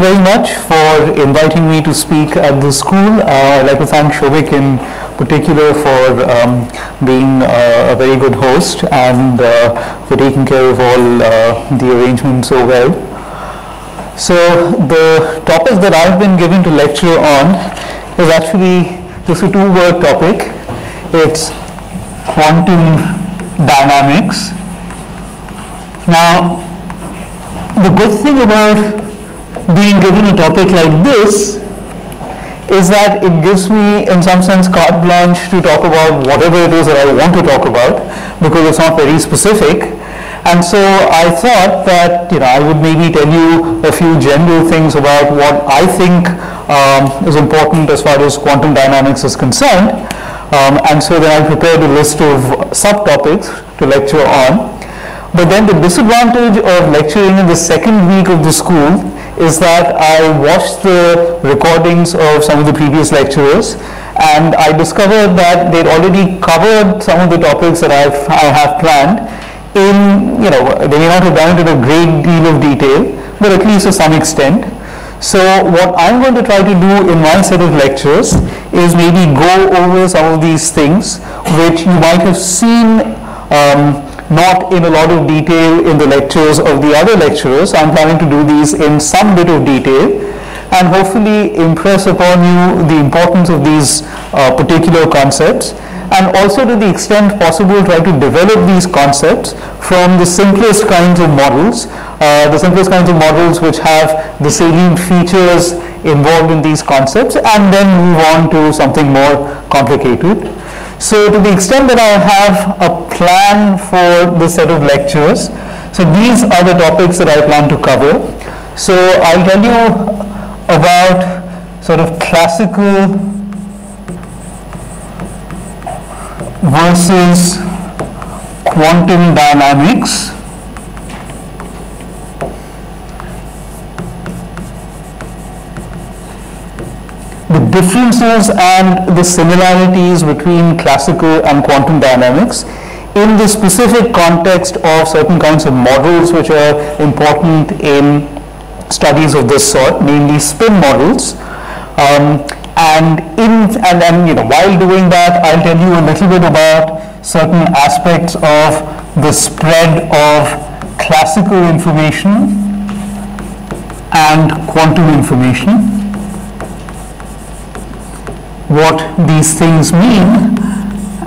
very much for inviting me to speak at the school. Uh, I'd like to thank Shobik in particular for um, being uh, a very good host and uh, for taking care of all uh, the arrangements so well. So the topic that I've been given to lecture on is actually just a two-word topic. It's quantum dynamics. Now, the good thing about being given a topic like this is that it gives me, in some sense, carte blanche to talk about whatever it is that I want to talk about because it's not very specific. And so I thought that you know I would maybe tell you a few general things about what I think um, is important as far as quantum dynamics is concerned. Um, and so then I prepared a list of subtopics to lecture on. But then the disadvantage of lecturing in the second week of the school is that I watched the recordings of some of the previous lecturers and I discovered that they'd already covered some of the topics that I've, I have planned in, you know, they may not have done it in a great deal of detail, but at least to some extent. So what I'm going to try to do in my set of lectures is maybe go over some of these things which you might have seen um, not in a lot of detail in the lectures of the other lecturers. I'm planning to do these in some bit of detail and hopefully impress upon you the importance of these uh, particular concepts and also to the extent possible try to develop these concepts from the simplest kinds of models, uh, the simplest kinds of models which have the salient features involved in these concepts and then move on to something more complicated. So to the extent that I have a plan for this set of lectures, so these are the topics that I plan to cover. So I'll tell you about sort of classical versus quantum dynamics. The differences and the similarities between classical and quantum dynamics in the specific context of certain kinds of models which are important in studies of this sort, namely spin models. Um, and in and, and you know while doing that, I'll tell you a little bit about certain aspects of the spread of classical information and quantum information what these things mean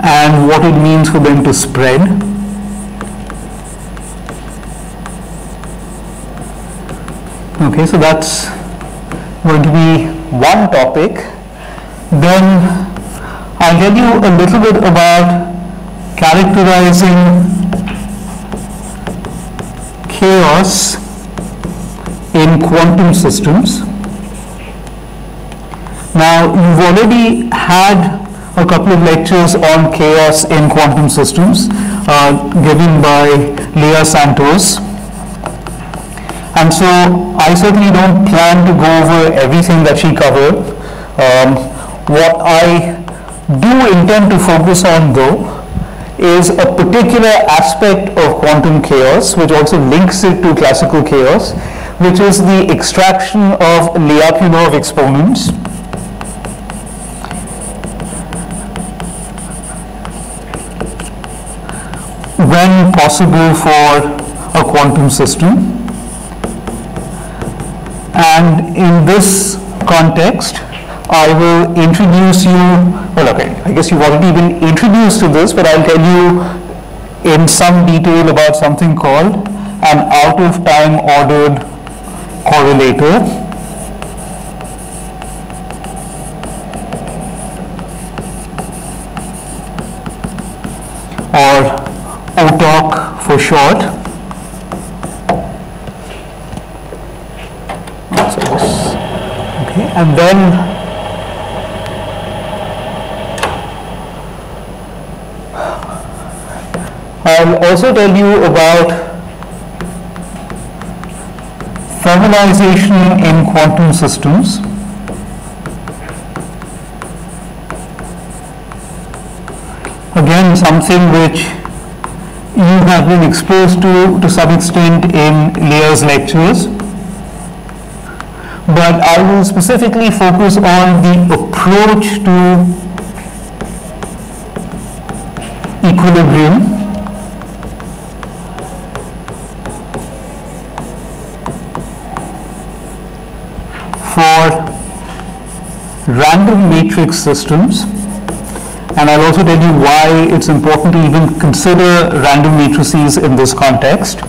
and what it means for them to spread. Okay, so that's going to be one topic. Then I'll tell you a little bit about characterizing chaos in quantum systems. Now, you've already had a couple of lectures on chaos in quantum systems uh, given by Lea Santos. And so I certainly don't plan to go over everything that she covered. Um, what I do intend to focus on though is a particular aspect of quantum chaos which also links it to classical chaos which is the extraction of Lyapunov exponents when possible for a quantum system. And in this context, I will introduce you, well, okay, I guess you've already been introduced to this, but I'll tell you in some detail about something called an out of time ordered correlator. or OTOC for short. Okay, and then I'll also tell you about thermalization in quantum systems. Again, something which you have been exposed to to some extent in Lea's lectures. but I will specifically focus on the approach to equilibrium for random matrix systems and I'll also tell you why it's important to even consider random matrices in this context.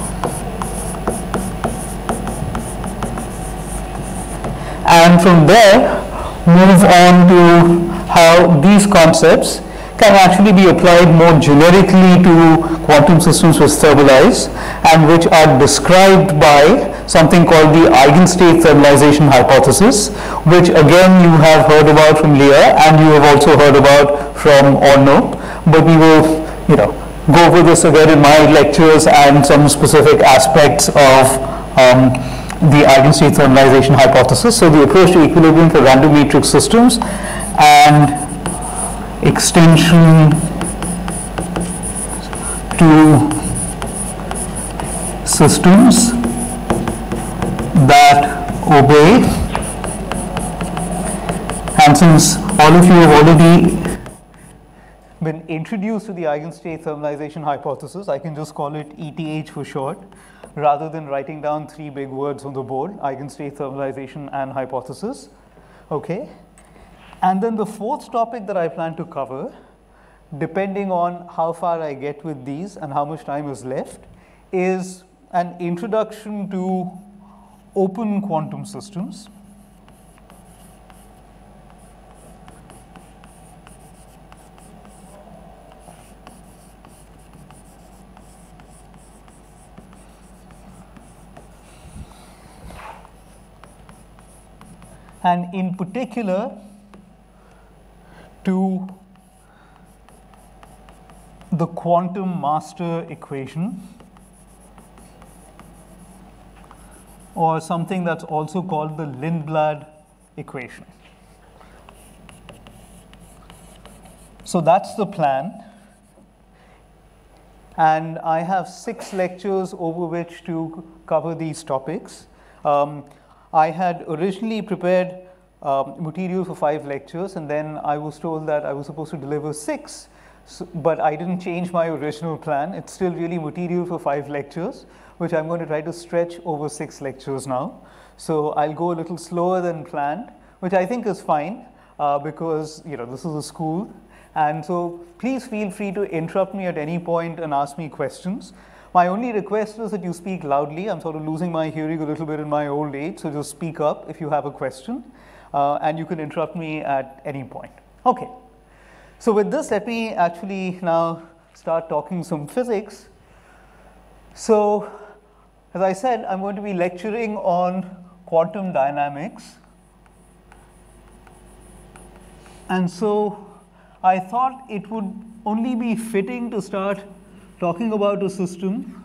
And from there, move on to how these concepts can actually be applied more generically to quantum systems which thermalize and which are described by something called the eigenstate thermalization hypothesis, which again you have heard about from Lea and you have also heard about from Orno, but we will, you know, go over this again in my lectures and some specific aspects of um, the eigenstate thermalization hypothesis. So the approach to equilibrium for random matrix systems and extension to systems that obey and since all of you have already been introduced to the eigenstate thermalization hypothesis, I can just call it ETH for short rather than writing down three big words on the board, eigenstate thermalization and hypothesis. Okay. And then the fourth topic that I plan to cover, depending on how far I get with these and how much time is left, is an introduction to open quantum systems. And in particular, to the quantum master equation or something that's also called the Lindblad equation. So that's the plan. And I have six lectures over which to cover these topics. Um, I had originally prepared um, material for five lectures, and then I was told that I was supposed to deliver six, so, but I didn't change my original plan. It's still really material for five lectures, which I'm going to try to stretch over six lectures now. So I'll go a little slower than planned, which I think is fine uh, because you know this is a school, and so please feel free to interrupt me at any point and ask me questions. My only request is that you speak loudly. I'm sort of losing my hearing a little bit in my old age, so just speak up if you have a question uh, and you can interrupt me at any point. Okay. So with this, let me actually now start talking some physics. So as I said, I'm going to be lecturing on quantum dynamics. And so I thought it would only be fitting to start talking about a system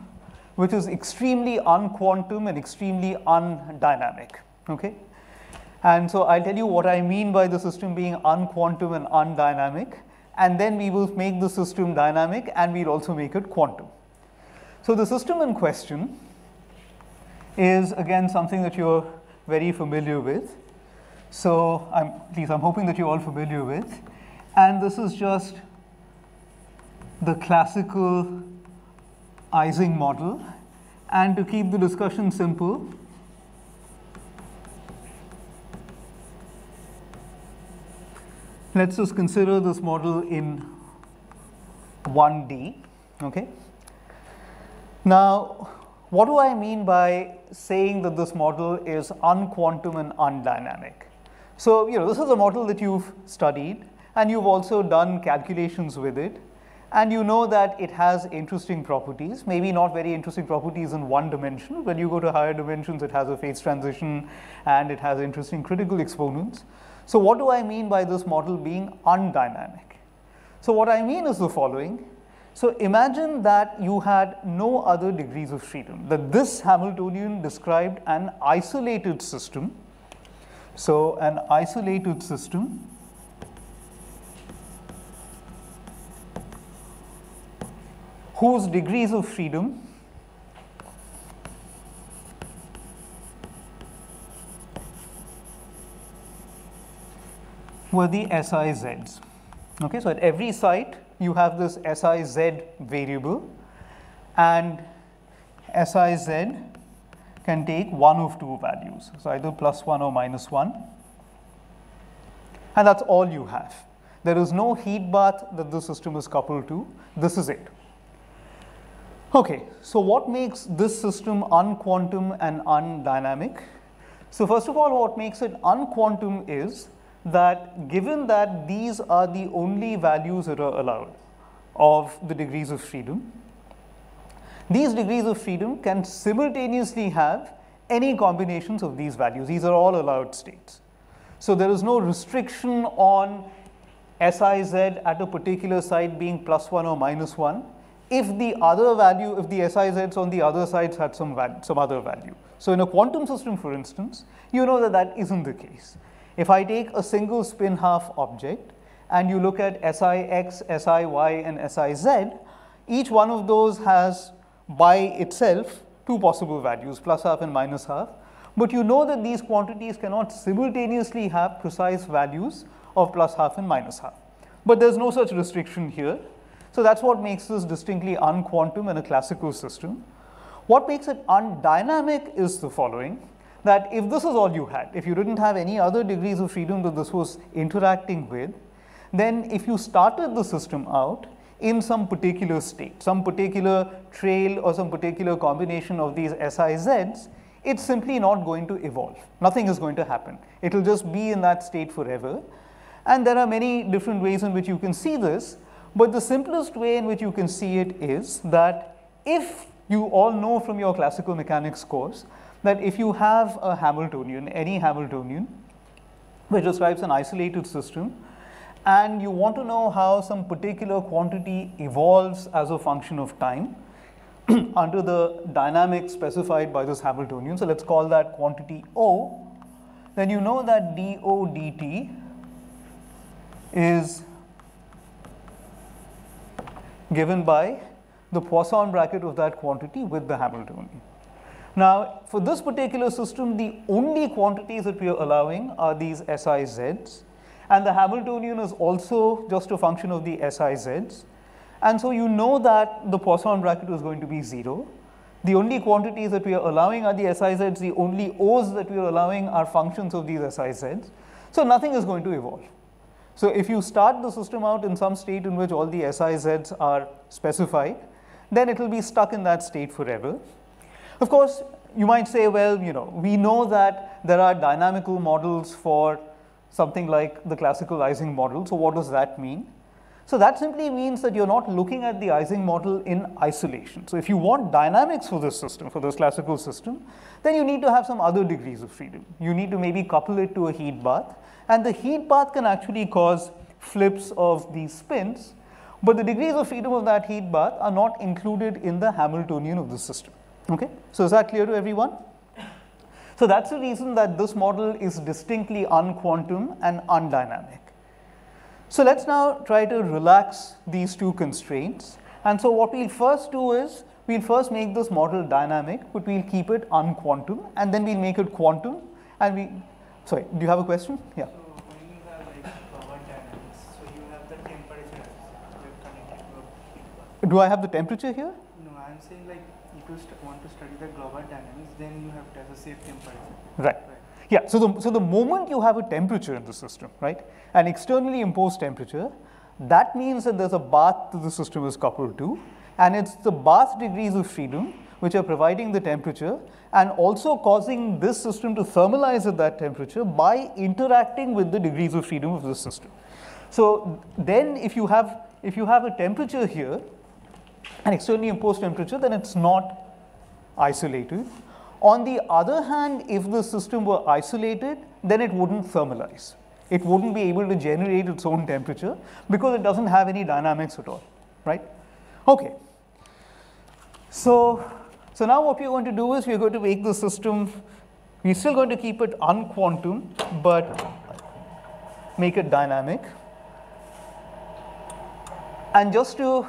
which is extremely unquantum and extremely undynamic. Okay? And so I'll tell you what I mean by the system being unquantum and undynamic, and then we will make the system dynamic and we'll also make it quantum. So the system in question is again something that you're very familiar with. So I'm, at least I'm hoping that you're all familiar with. And this is just the classical Ising model. And to keep the discussion simple, Let's just consider this model in 1D, okay? Now, what do I mean by saying that this model is unquantum and undynamic? So, you know, this is a model that you've studied and you've also done calculations with it and you know that it has interesting properties, maybe not very interesting properties in one dimension. When you go to higher dimensions, it has a phase transition and it has interesting critical exponents. So what do I mean by this model being undynamic? So what I mean is the following. So imagine that you had no other degrees of freedom, that this Hamiltonian described an isolated system. So an isolated system whose degrees of freedom were the SIZs. Okay, so at every site you have this SIZ variable and SIZ can take one of two values, so either plus 1 or minus 1 and that's all you have. There is no heat bath that the system is coupled to, this is it. Okay, so what makes this system unquantum and undynamic? So first of all, what makes it unquantum is that given that these are the only values that are allowed of the degrees of freedom, these degrees of freedom can simultaneously have any combinations of these values. These are all allowed states. So there is no restriction on SIZ at a particular site being plus 1 or minus 1 if the other value, if the SIZs on the other sides had some, some other value. So in a quantum system, for instance, you know that that isn't the case. If I take a single spin half object and you look at SIX, SIY, and SIZ, each one of those has by itself two possible values, plus half and minus half. But you know that these quantities cannot simultaneously have precise values of plus half and minus half. But there's no such restriction here. So that's what makes this distinctly unquantum in a classical system. What makes it undynamic is the following, that if this is all you had, if you didn't have any other degrees of freedom that this was interacting with, then if you started the system out in some particular state, some particular trail or some particular combination of these SIZs, it's simply not going to evolve. Nothing is going to happen. It will just be in that state forever. And there are many different ways in which you can see this. But the simplest way in which you can see it is that if you all know from your classical mechanics course that if you have a Hamiltonian, any Hamiltonian, which describes an isolated system, and you want to know how some particular quantity evolves as a function of time under the dynamics specified by this Hamiltonian, so let's call that quantity O, then you know that dO dt is given by the Poisson bracket of that quantity with the Hamiltonian. Now, for this particular system, the only quantities that we are allowing are these SIZs, and the Hamiltonian is also just a function of the SIZs. And so you know that the Poisson bracket is going to be 0. The only quantities that we are allowing are the SIZs, the only O's that we are allowing are functions of these SIZs. So nothing is going to evolve. So if you start the system out in some state in which all the SIZs are specified, then it will be stuck in that state forever. Of course, you might say, well, you know, we know that there are dynamical models for something like the classical Ising model. So what does that mean? So that simply means that you're not looking at the Ising model in isolation. So if you want dynamics for this system, for this classical system, then you need to have some other degrees of freedom. You need to maybe couple it to a heat bath and the heat bath can actually cause flips of these spins, but the degrees of freedom of that heat bath are not included in the Hamiltonian of the system. Okay, so is that clear to everyone? So that's the reason that this model is distinctly unquantum and undynamic. So let's now try to relax these two constraints. And so what we'll first do is we'll first make this model dynamic, but we'll keep it unquantum, and then we'll make it quantum, and we. Sorry, do you have a question? Yeah. Do I have the temperature here? No, I'm saying like if you want to study the global dynamics, then you have to have a safe temperature. Right. right. Yeah, so the, so the moment you have a temperature in the system, right, an externally imposed temperature, that means that there's a bath that the system is coupled to, and it's the bath degrees of freedom which are providing the temperature and also causing this system to thermalize at that temperature by interacting with the degrees of freedom of the system. So then if you have, if you have a temperature here, an externally imposed temperature, then it's not isolated. On the other hand, if the system were isolated, then it wouldn't thermalize. It wouldn't be able to generate its own temperature because it doesn't have any dynamics at all, right? Okay. So, so now what we're going to do is we're going to make the system, we're still going to keep it unquantum, but make it dynamic. And just to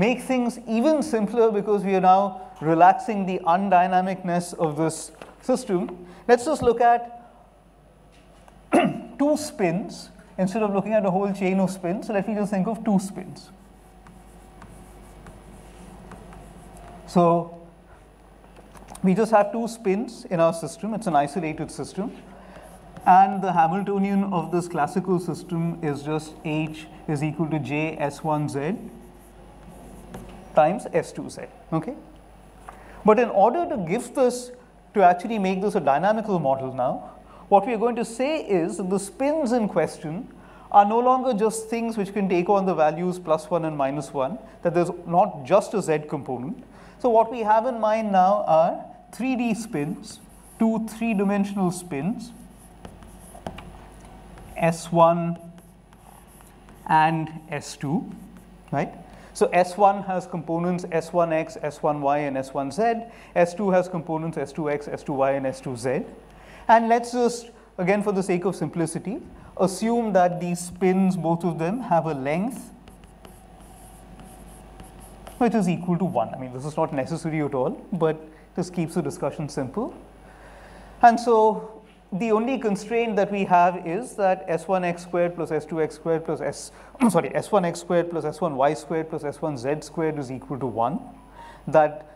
make things even simpler because we are now relaxing the undynamicness of this system, let's just look at two spins instead of looking at a whole chain of spins. So let me just think of two spins. So we just have two spins in our system. It's an isolated system. And the Hamiltonian of this classical system is just H is equal to J S1Z times S2Z. Okay? But in order to give this, to actually make this a dynamical model now, what we are going to say is that the spins in question are no longer just things which can take on the values plus 1 and minus 1, that there's not just a z component. So what we have in mind now are 3D spins, two three-dimensional spins, S1 and S2, right? So S1 has components S1x, S1y, and S1z. S2 has components S2x, S2y, and S2z. And let's just, again for the sake of simplicity, assume that these spins, both of them, have a length which is equal to 1. I mean, this is not necessary at all, but this keeps the discussion simple. And so the only constraint that we have is that s1x squared plus s2x squared plus s, sorry, s1x squared plus s1y squared plus s1z squared is equal to 1. That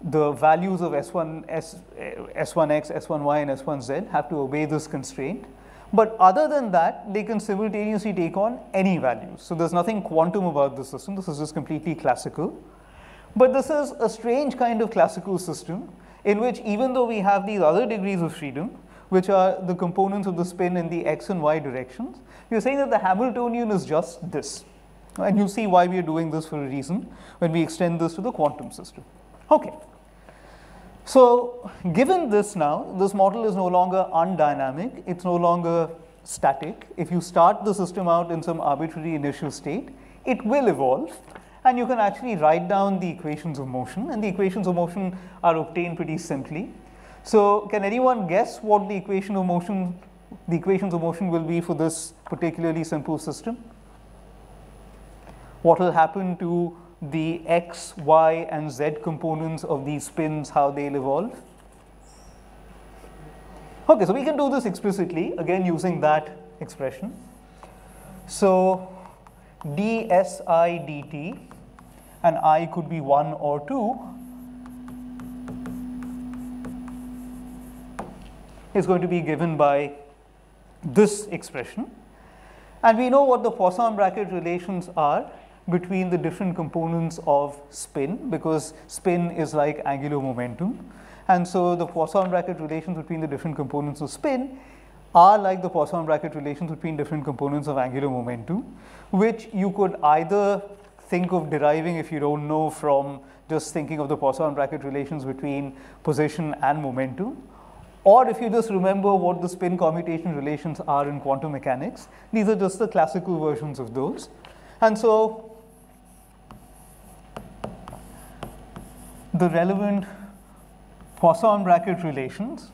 the values of S1, S, S1x, S1y, and S1z have to obey this constraint. But other than that, they can simultaneously take on any values. So there's nothing quantum about the system. This is just completely classical. But this is a strange kind of classical system in which even though we have these other degrees of freedom, which are the components of the spin in the x and y directions, you're saying that the Hamiltonian is just this. And you see why we are doing this for a reason when we extend this to the quantum system. Okay. So given this now, this model is no longer undynamic, it's no longer static. If you start the system out in some arbitrary initial state, it will evolve and you can actually write down the equations of motion and the equations of motion are obtained pretty simply. So can anyone guess what the equation of motion, the equations of motion will be for this particularly simple system? What will happen to the x, y, and z components of these spins, how they'll evolve. Okay, so we can do this explicitly, again using that expression. So ds i dt, and i could be 1 or 2, is going to be given by this expression. And we know what the Poisson bracket relations are between the different components of spin because spin is like angular momentum. And so the Poisson bracket relations between the different components of spin are like the Poisson bracket relations between different components of angular momentum, which you could either think of deriving if you don't know from just thinking of the Poisson bracket relations between position and momentum, or if you just remember what the spin commutation relations are in quantum mechanics, these are just the classical versions of those. And so the relevant Poisson bracket relations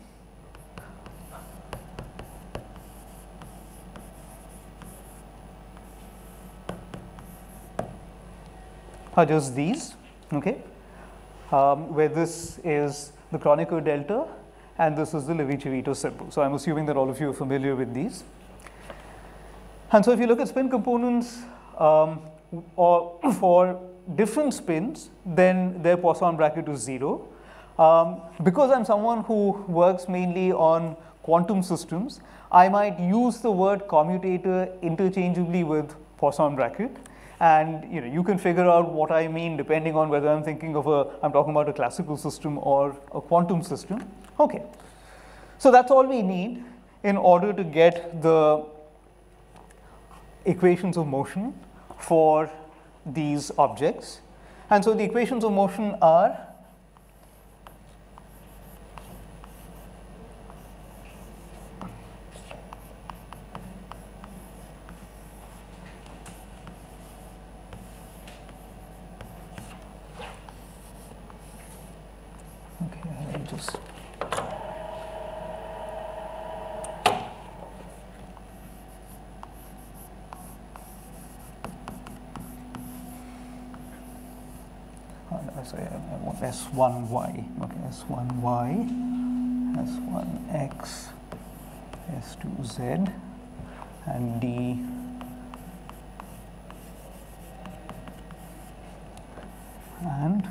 are just these, okay, um, where this is the Kronecker delta and this is the Levi-Civita symbol. So I'm assuming that all of you are familiar with these. And so if you look at spin components um, or for different spins, then their Poisson bracket is zero. Um, because I'm someone who works mainly on quantum systems, I might use the word commutator interchangeably with Poisson bracket. And you know, you can figure out what I mean depending on whether I'm thinking of a, I'm talking about a classical system or a quantum system. Okay. So that's all we need in order to get the equations of motion for these objects. And so the equations of motion are Okay, I'll just sorry, I want S1y, okay, S1y, S1x, S2z, and D. And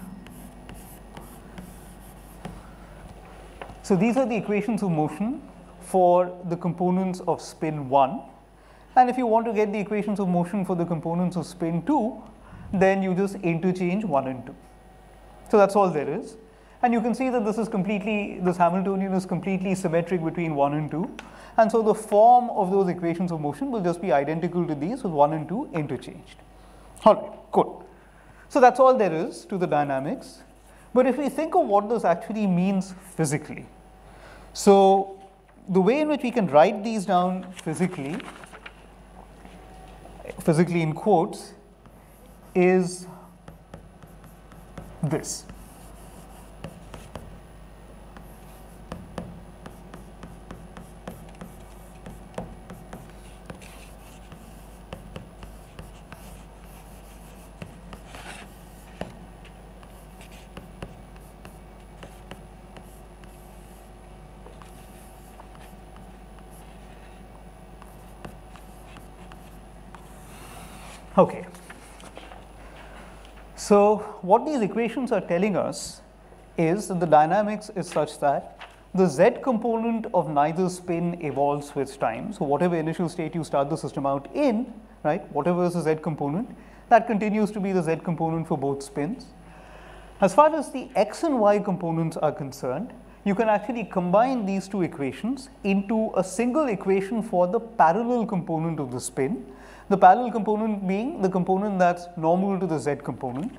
so these are the equations of motion for the components of spin 1 and if you want to get the equations of motion for the components of spin 2 then you just interchange 1 and 2. So that's all there is and you can see that this is completely this Hamiltonian is completely symmetric between 1 and 2 and so the form of those equations of motion will just be identical to these with 1 and 2 interchanged. Alright, good. So that's all there is to the dynamics. But if we think of what this actually means physically, so the way in which we can write these down physically, physically in quotes, is this. Okay. So what these equations are telling us is that the dynamics is such that the z component of neither spin evolves with time. So whatever initial state you start the system out in, right, whatever is the z component, that continues to be the z component for both spins. As far as the x and y components are concerned, you can actually combine these two equations into a single equation for the parallel component of the spin the parallel component being the component that's normal to the z component.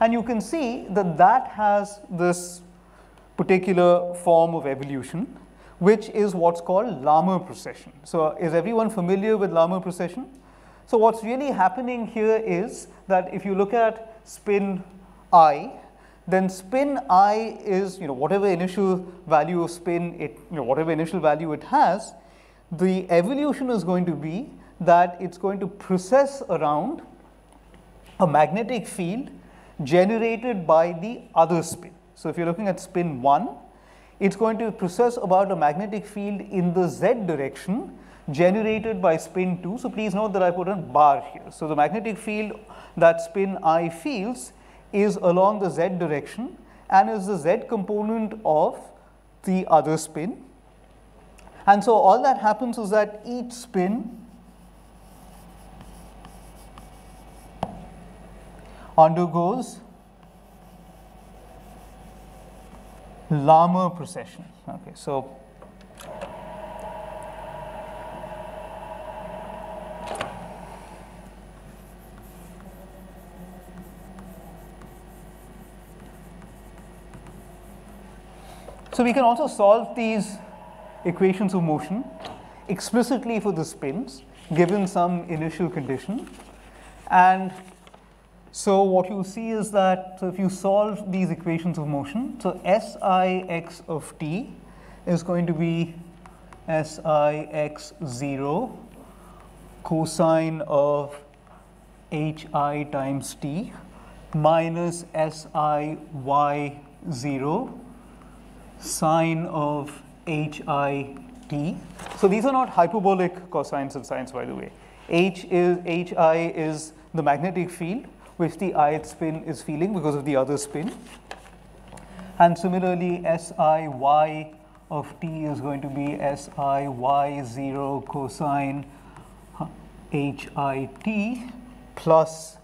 And you can see that that has this particular form of evolution, which is what's called Larmor precession. So is everyone familiar with Larmor precession? So what's really happening here is that if you look at spin i, then spin i is you know whatever initial value of spin it you know whatever initial value it has, the evolution is going to be that it's going to precess around a magnetic field generated by the other spin. So if you're looking at spin 1, it's going to precess about a magnetic field in the z direction generated by spin 2. So please note that I put a bar here. So the magnetic field that spin i feels is along the z direction and is the z component of the other spin. And so all that happens is that each spin undergoes Larmor precession. Okay, so So we can also solve these equations of motion explicitly for the spins given some initial condition. And so what you see is that if you solve these equations of motion, so Six of t is going to be Six0 cosine of hi times t minus Siy0 sine of HIT. So these are not hyperbolic cosines and sines by the way. H is hi is the magnetic field which the ith spin is feeling because of the other spin. And similarly, SIY of t is going to be SIY0 cosine HIT plus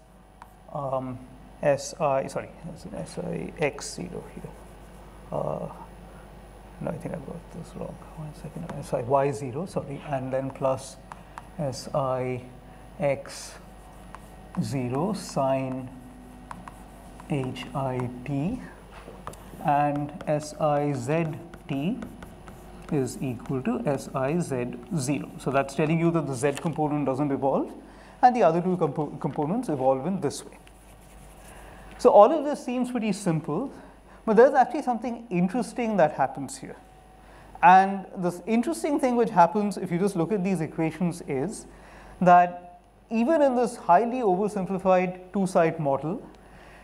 um, SI, sorry, SIX0 here. Uh, no, I think I've got this wrong. One second. SIY0, sorry, and then plus si x 0 sine HIT and SIZT is equal to SIZ0. So that's telling you that the Z component doesn't evolve and the other two compo components evolve in this way. So all of this seems pretty simple, but there's actually something interesting that happens here. And this interesting thing which happens if you just look at these equations is that even in this highly oversimplified two-site model,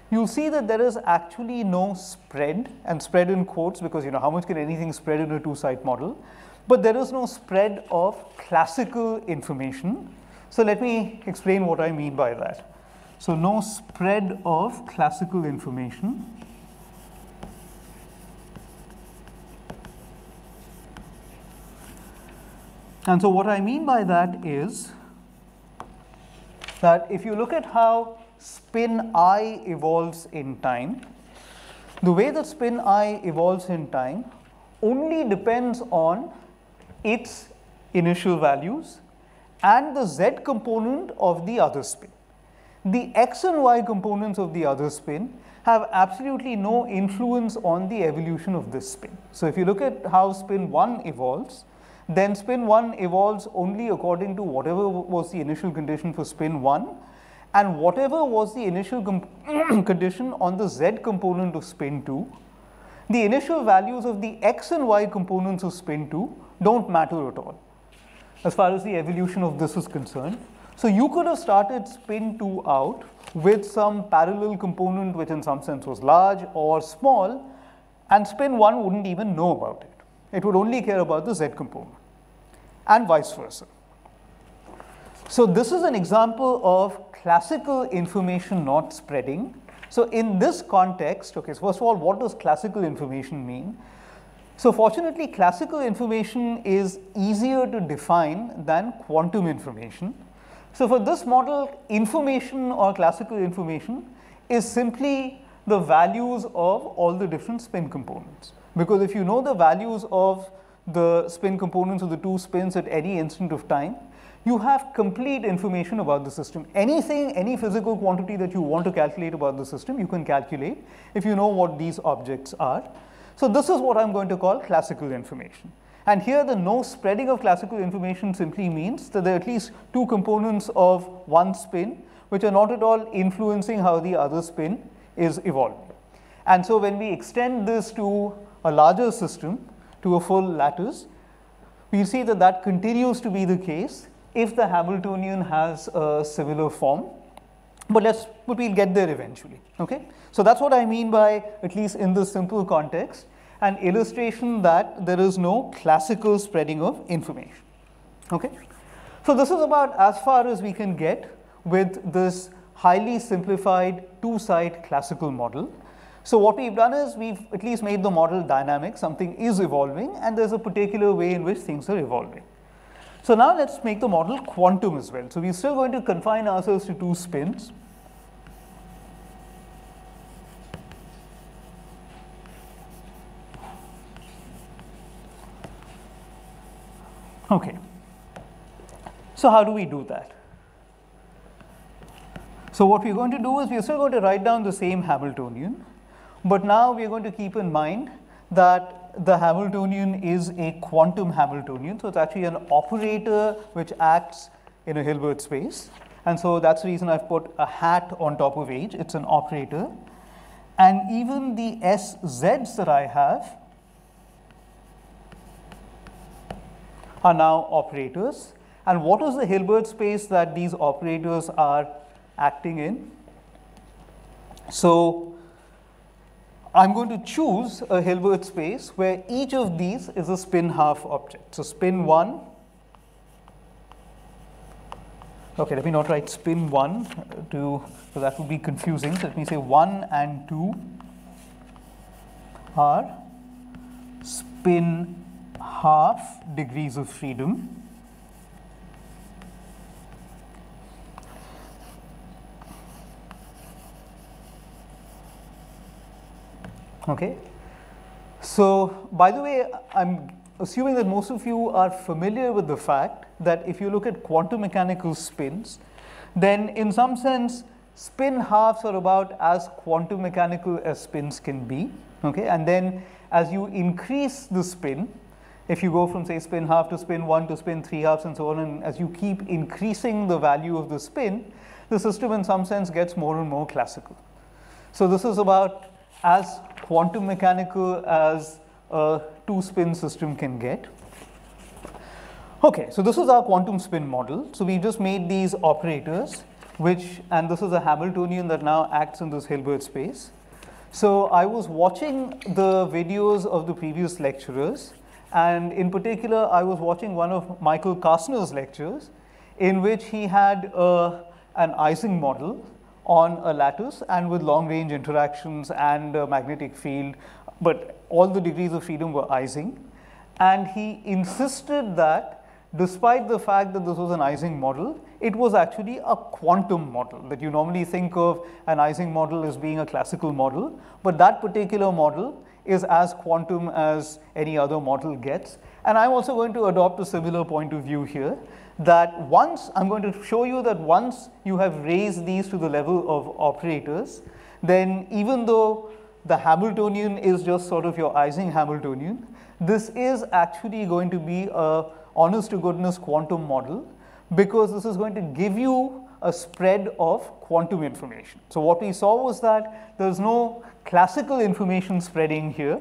you'll see that there is actually no spread, and spread in quotes because you know how much can anything spread in a two-site model. but there is no spread of classical information. So let me explain what I mean by that. So no spread of classical information. And so what I mean by that is that if you look at how spin i evolves in time, the way that spin i evolves in time only depends on its initial values and the z component of the other spin. The x and y components of the other spin have absolutely no influence on the evolution of this spin. So, if you look at how spin 1 evolves, then spin 1 evolves only according to whatever was the initial condition for spin 1 and whatever was the initial condition on the z component of spin 2. The initial values of the x and y components of spin 2 don't matter at all as far as the evolution of this is concerned. So, you could have started spin 2 out with some parallel component which in some sense was large or small and spin 1 wouldn't even know about it. It would only care about the z component and vice versa. So, this is an example of classical information not spreading. So, in this context, okay, so first of all, what does classical information mean? So, fortunately, classical information is easier to define than quantum information. So, for this model, information or classical information is simply the values of all the different spin components. Because if you know the values of the spin components of the two spins at any instant of time, you have complete information about the system. Anything, any physical quantity that you want to calculate about the system, you can calculate if you know what these objects are. So, this is what I am going to call classical information. And here the no spreading of classical information simply means that there are at least two components of one spin which are not at all influencing how the other spin is evolving. And so, when we extend this to a larger system, to a full lattice, we see that that continues to be the case if the Hamiltonian has a similar form, but let's but we'll get there eventually. Okay, so that's what I mean by at least in this simple context, an illustration that there is no classical spreading of information. Okay, so this is about as far as we can get with this highly simplified two-side classical model. So what we've done is we've at least made the model dynamic, something is evolving and there's a particular way in which things are evolving. So now let's make the model quantum as well. So we're still going to confine ourselves to two spins. Okay. So how do we do that? So what we're going to do is we're still going to write down the same Hamiltonian, but now we're going to keep in mind that the Hamiltonian is a quantum Hamiltonian. So, it's actually an operator which acts in a Hilbert space. And so, that's the reason I've put a hat on top of H, it's an operator. And even the SZs that I have are now operators. And what is the Hilbert space that these operators are acting in? So, I'm going to choose a Hilbert space where each of these is a spin half object. So, spin 1, okay, let me not write spin 1 to, so that would be confusing. So, let me say 1 and 2 are spin half degrees of freedom. Okay. So, by the way, I'm assuming that most of you are familiar with the fact that if you look at quantum mechanical spins, then in some sense, spin halves are about as quantum mechanical as spins can be. Okay. And then as you increase the spin, if you go from say spin half to spin 1 to spin 3 halves and so on, and as you keep increasing the value of the spin, the system in some sense gets more and more classical. So, this is about as quantum mechanical as a two spin system can get. Okay, so this is our quantum spin model. So we just made these operators which and this is a Hamiltonian that now acts in this Hilbert space. So I was watching the videos of the previous lecturers And in particular, I was watching one of Michael Kastner's lectures in which he had uh, an Ising model on a lattice and with long range interactions and a magnetic field, but all the degrees of freedom were Ising. And he insisted that despite the fact that this was an Ising model, it was actually a quantum model that you normally think of an Ising model as being a classical model, but that particular model is as quantum as any other model gets. And I'm also going to adopt a similar point of view here that once I'm going to show you that once you have raised these to the level of operators, then even though the Hamiltonian is just sort of your Ising Hamiltonian, this is actually going to be a honest to goodness quantum model because this is going to give you a spread of quantum information. So what we saw was that there's no classical information spreading here,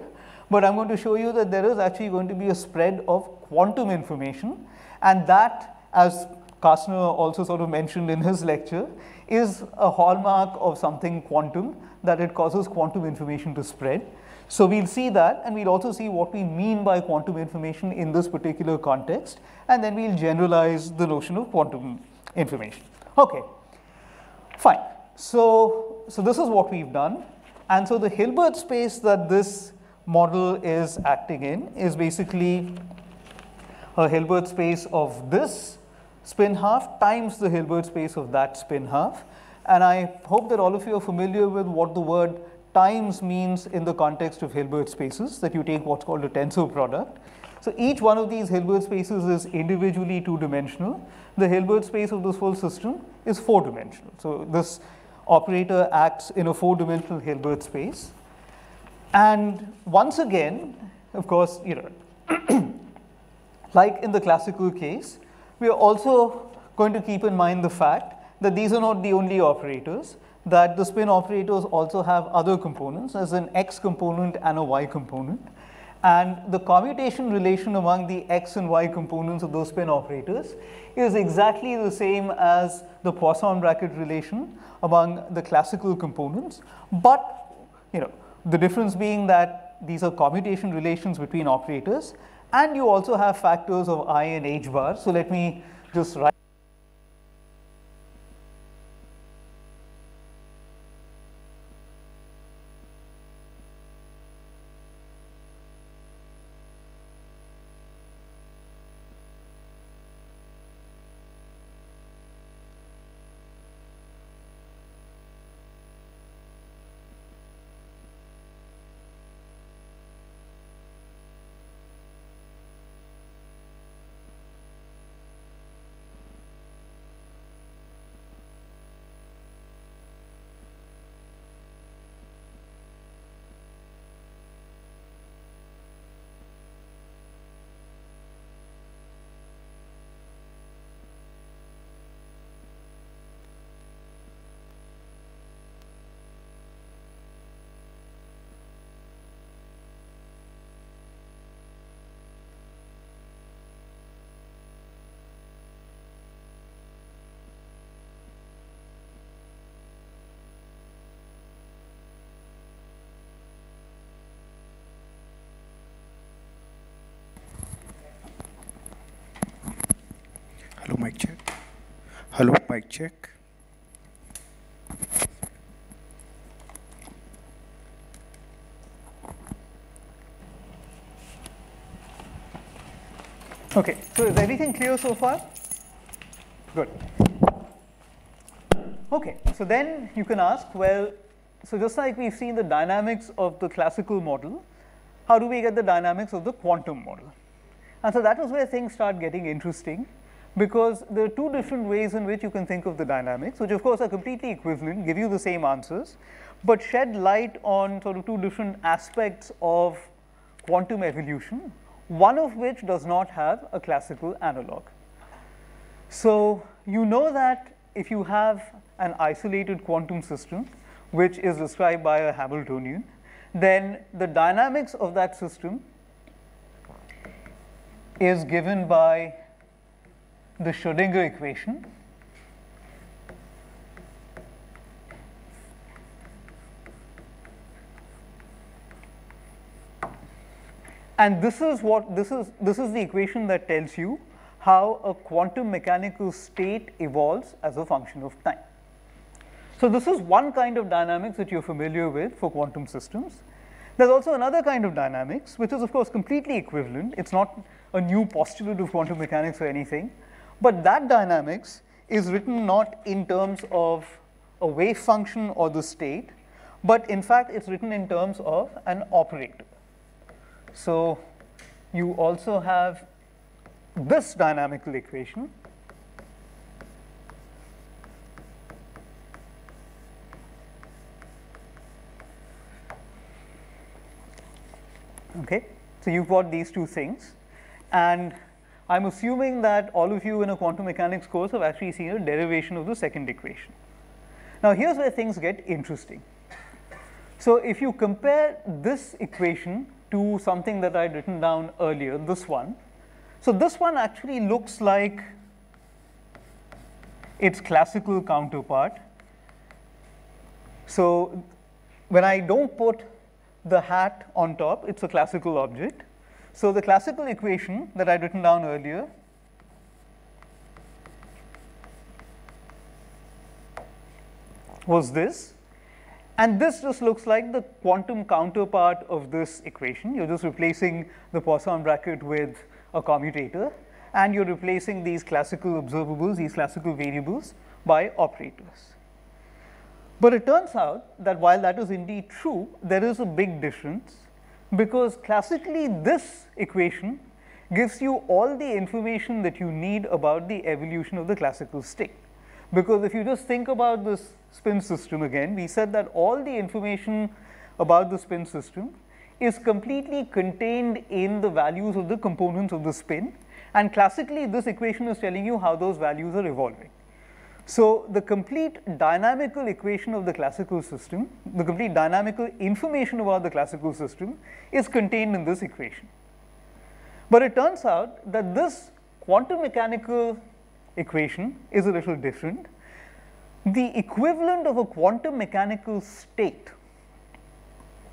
but I'm going to show you that there is actually going to be a spread of quantum information and that as Kastner also sort of mentioned in his lecture is a hallmark of something quantum that it causes quantum information to spread. So we'll see that and we'll also see what we mean by quantum information in this particular context and then we'll generalize the notion of quantum information. Okay, fine. So, so this is what we've done. And so the Hilbert space that this model is acting in is basically a Hilbert space of this spin half times the Hilbert space of that spin half. And I hope that all of you are familiar with what the word times means in the context of Hilbert spaces, that you take what's called a tensor product. So each one of these Hilbert spaces is individually two dimensional. The Hilbert space of this whole system is four dimensional. So this operator acts in a four-dimensional Hilbert space. And once again, of course, you know, like in the classical case, we are also going to keep in mind the fact that these are not the only operators, that the spin operators also have other components as an x component and a y component. And the commutation relation among the x and y components of those spin operators is exactly the same as the Poisson bracket relation among the classical components, but you know the difference being that these are commutation relations between operators and you also have factors of i and h bar. So let me just write Hello, mic check. Hello, mic check. Okay, so is everything clear so far? Good. Okay, so then you can ask, well, so just like we've seen the dynamics of the classical model, how do we get the dynamics of the quantum model? And so that is where things start getting interesting because there are two different ways in which you can think of the dynamics, which of course are completely equivalent, give you the same answers, but shed light on sort of two different aspects of quantum evolution, one of which does not have a classical analog. So you know that if you have an isolated quantum system, which is described by a Hamiltonian, then the dynamics of that system is given by the Schrodinger equation And this is what this is this is the equation that tells you how a quantum mechanical state evolves as a function of time. So this is one kind of dynamics that you're familiar with for quantum systems. There's also another kind of dynamics, which is of course completely equivalent. It's not a new postulate of quantum mechanics or anything, but that dynamics is written not in terms of a wave function or the state, but in fact it's written in terms of an operator. So you also have this dynamical equation okay so you've got these two things and i'm assuming that all of you in a quantum mechanics course have actually seen a derivation of the second equation now here's where things get interesting so if you compare this equation to something that I'd written down earlier, this one. So this one actually looks like its classical counterpart. So when I don't put the hat on top, it's a classical object. So the classical equation that I'd written down earlier was this. And this just looks like the quantum counterpart of this equation. You're just replacing the Poisson bracket with a commutator, and you're replacing these classical observables, these classical variables, by operators. But it turns out that while that is indeed true, there is a big difference because classically this equation gives you all the information that you need about the evolution of the classical state. Because if you just think about this spin system again, we said that all the information about the spin system is completely contained in the values of the components of the spin. And classically, this equation is telling you how those values are evolving. So the complete dynamical equation of the classical system, the complete dynamical information about the classical system is contained in this equation. But it turns out that this quantum mechanical equation is a little different. The equivalent of a quantum mechanical state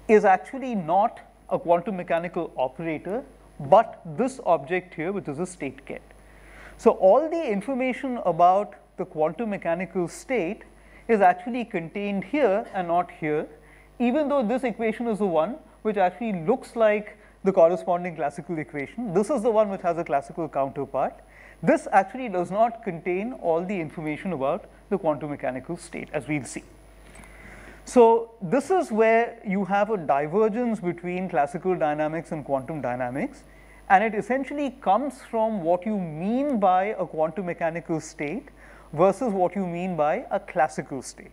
is actually not a quantum mechanical operator, but this object here, which is a state ket. So all the information about the quantum mechanical state is actually contained here and not here, even though this equation is the one which actually looks like the corresponding classical equation. This is the one which has a classical counterpart. This actually does not contain all the information about the quantum mechanical state as we will see. So this is where you have a divergence between classical dynamics and quantum dynamics and it essentially comes from what you mean by a quantum mechanical state versus what you mean by a classical state.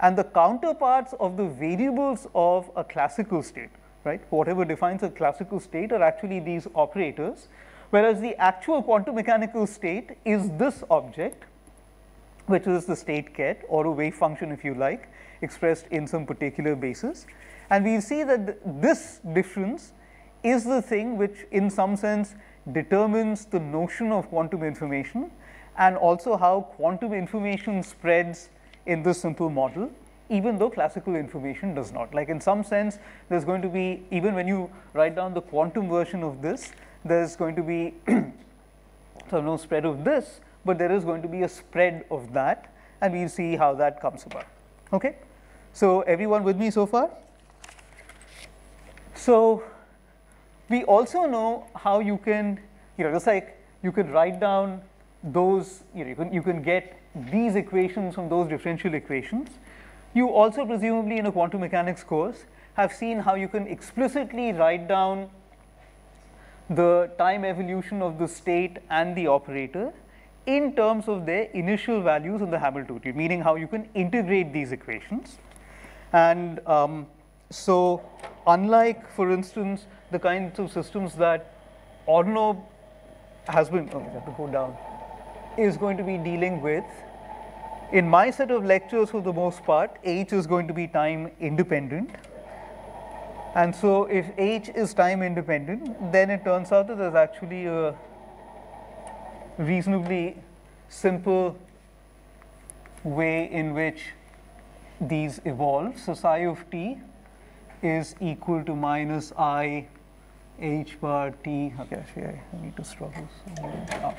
And the counterparts of the variables of a classical state, right, whatever defines a classical state are actually these operators, whereas the actual quantum mechanical state is this object, which is the state ket or a wave function if you like, expressed in some particular basis. And we see that th this difference is the thing which in some sense determines the notion of quantum information and also how quantum information spreads in this simple model even though classical information does not. Like in some sense, there's going to be, even when you write down the quantum version of this, there's going to be so no spread of this, but there is going to be a spread of that, and we'll see how that comes about. Okay? So everyone with me so far? So we also know how you can, you know, just like you can write down those, you know, you can, you can get these equations from those differential equations. You also presumably in a quantum mechanics course have seen how you can explicitly write down the time evolution of the state and the operator in terms of their initial values in the Hamiltonian, meaning how you can integrate these equations. And um, so unlike, for instance, the kinds of systems that Arnab has been, oh, have to go down, is going to be dealing with, in my set of lectures for the most part, H is going to be time independent. And so if H is time independent, then it turns out that there's actually a reasonably simple way in which these evolve. So psi of t is equal to minus i h bar t, okay, actually I need to stop this. Ah.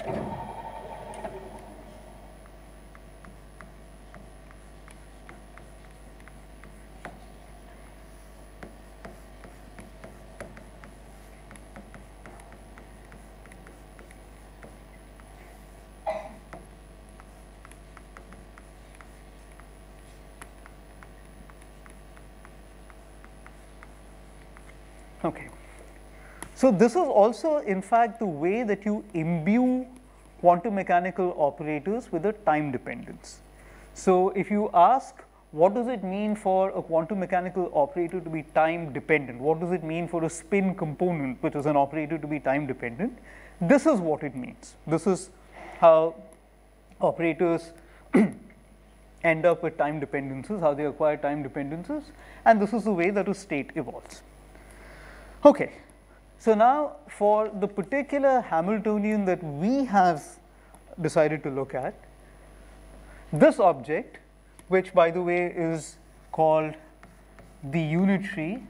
Okay. So this is also in fact the way that you imbue quantum mechanical operators with a time dependence. So if you ask what does it mean for a quantum mechanical operator to be time dependent? What does it mean for a spin component which is an operator to be time dependent? This is what it means. This is how operators end up with time dependencies, how they acquire time dependencies and this is the way that a state evolves. Okay. So now for the particular Hamiltonian that we have decided to look at, this object, which by the way is called the unitary,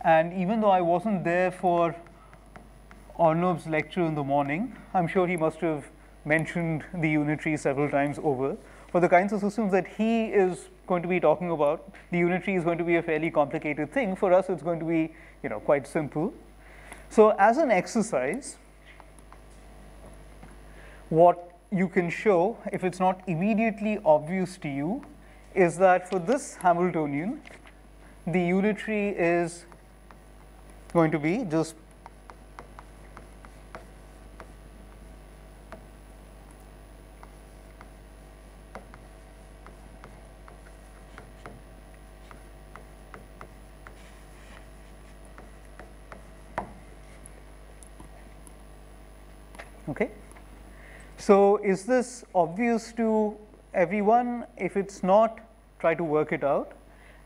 and even though I wasn't there for Arnab's lecture in the morning, I'm sure he must have mentioned the unitary several times over. For the kinds of systems that he is going to be talking about, the unitary is going to be a fairly complicated thing. For us, it's going to be you know quite simple. So as an exercise, what you can show, if it's not immediately obvious to you, is that for this Hamiltonian, the unitary is going to be just Okay. So is this obvious to everyone? If it's not, try to work it out.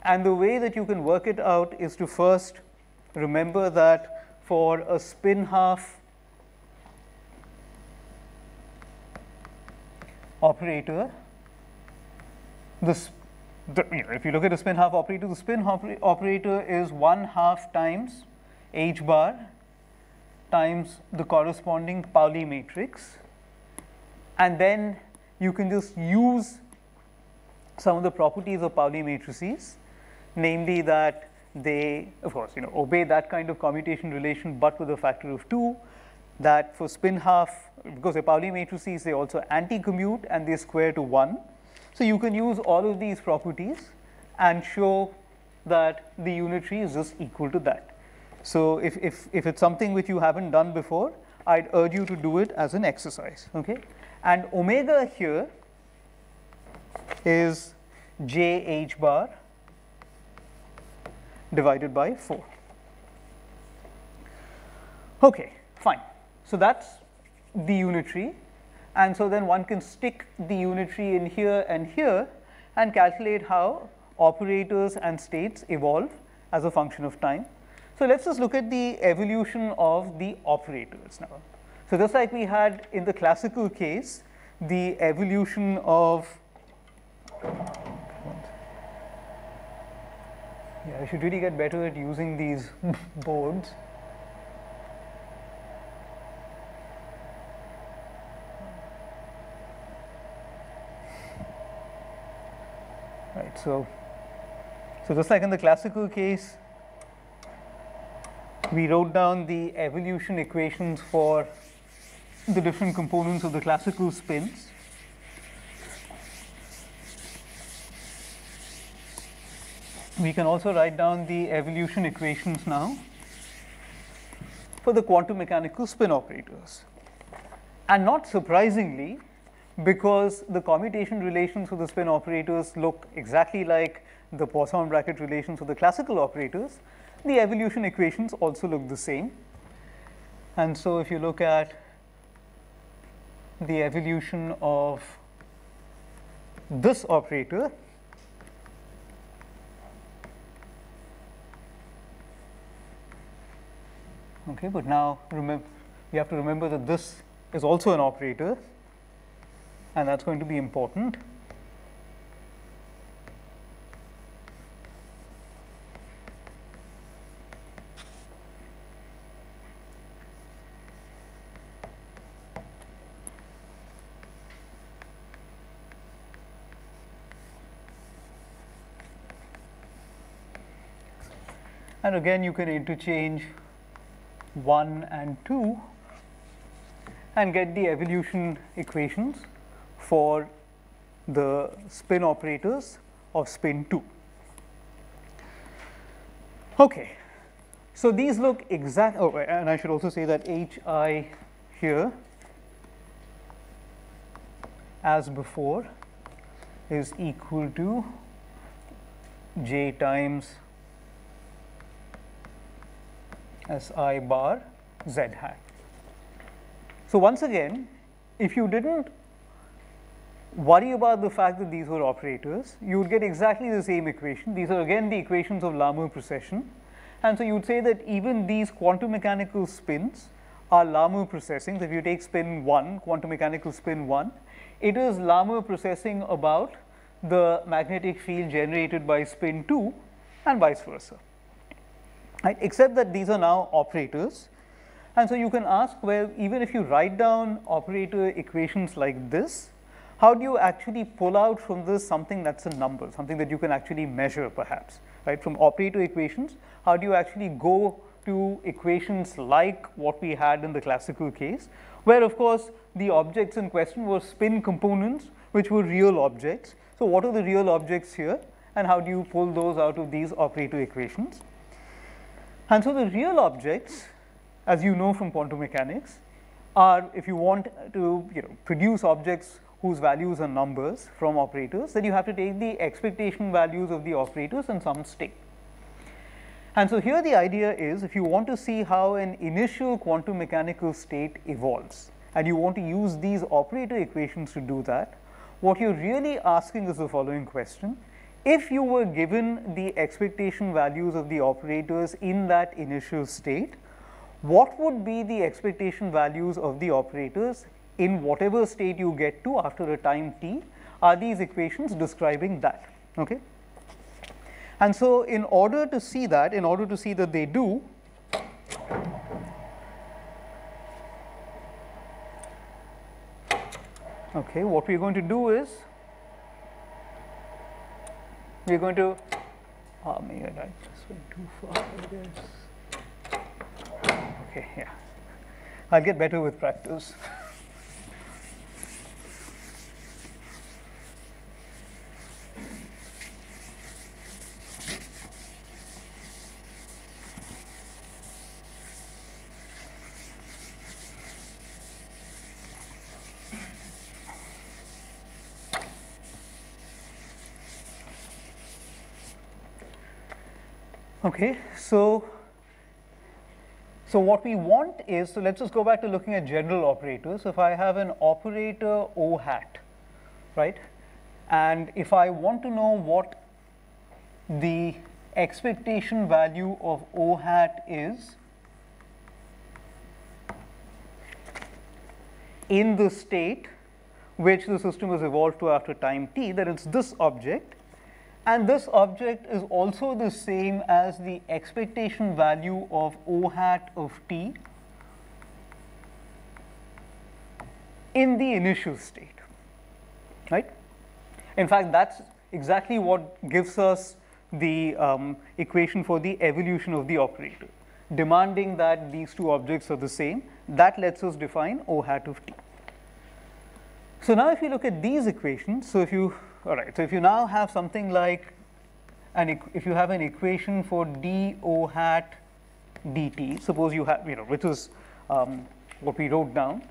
And the way that you can work it out is to first remember that for a spin half operator, this the, you know, if you look at a spin half operator, the spin oper operator is one half times h bar times the corresponding Pauli matrix and then you can just use some of the properties of Pauli matrices, namely that they of course you know obey that kind of commutation relation but with a factor of 2 that for spin half because they're Pauli matrices they also anti-commute and they square to 1. So you can use all of these properties and show that the unitary is just equal to that. So if, if, if it's something which you haven't done before, I'd urge you to do it as an exercise, okay? And omega here is j h bar divided by 4. Okay, fine. So that's the unitary. And so then one can stick the unitary in here and here and calculate how operators and states evolve as a function of time. So let's just look at the evolution of the operators now. So just like we had in the classical case, the evolution of yeah, I should really get better at using these boards. Right, so so just like in the classical case, we wrote down the evolution equations for the different components of the classical spins. We can also write down the evolution equations now for the quantum mechanical spin operators. And not surprisingly, because the commutation relations for the spin operators look exactly like the Poisson bracket relations for the classical operators, the evolution equations also look the same. And so if you look at the evolution of this operator, okay, but now remember, we have to remember that this is also an operator and that's going to be important. And again, you can interchange 1 and 2 and get the evolution equations for the spin operators of spin 2. Okay. So, these look exact oh and I should also say that H i here as before is equal to j times S i bar z hat. So, once again if you did not worry about the fact that these were operators, you would get exactly the same equation. These are again the equations of Larmor precession. And so, you would say that even these quantum mechanical spins are Larmor precessing. So, if you take spin 1, quantum mechanical spin 1, it is Larmor precessing about the magnetic field generated by spin 2 and vice versa, right, except that these are now operators. And so, you can ask well even if you write down operator equations like this, how do you actually pull out from this something that is a number, something that you can actually measure perhaps, right. From operator equations, how do you actually go to equations like what we had in the classical case, where of course, the objects in question were spin components, which were real objects. So, what are the real objects here and how do you pull those out of these operator equations? And so, the real objects as you know from quantum mechanics are if you want to you know produce objects whose values are numbers from operators, then you have to take the expectation values of the operators in some state. And so, here the idea is if you want to see how an initial quantum mechanical state evolves and you want to use these operator equations to do that, what you are really asking is the following question. If you were given the expectation values of the operators in that initial state, what would be the expectation values of the operators in whatever state you get to after a time t are these equations describing that. Okay. And so, in order to see that, in order to see that they do, okay, what we are going to do is, we are going to, oh man, I just went too far, I guess. Okay, yeah, I'll get better with practice. Okay, so so what we want is so let's just go back to looking at general operators. So if I have an operator O hat, right, and if I want to know what the expectation value of O hat is in the state which the system has evolved to after time t, then it's this object and this object is also the same as the expectation value of O hat of t in the initial state, right. In fact, that is exactly what gives us the um, equation for the evolution of the operator, demanding that these two objects are the same, that lets us define O hat of t. So, now if you look at these equations, so if you all right. So, if you now have something like an if you have an equation for d o hat dt, suppose you have you know which is um, what we wrote down,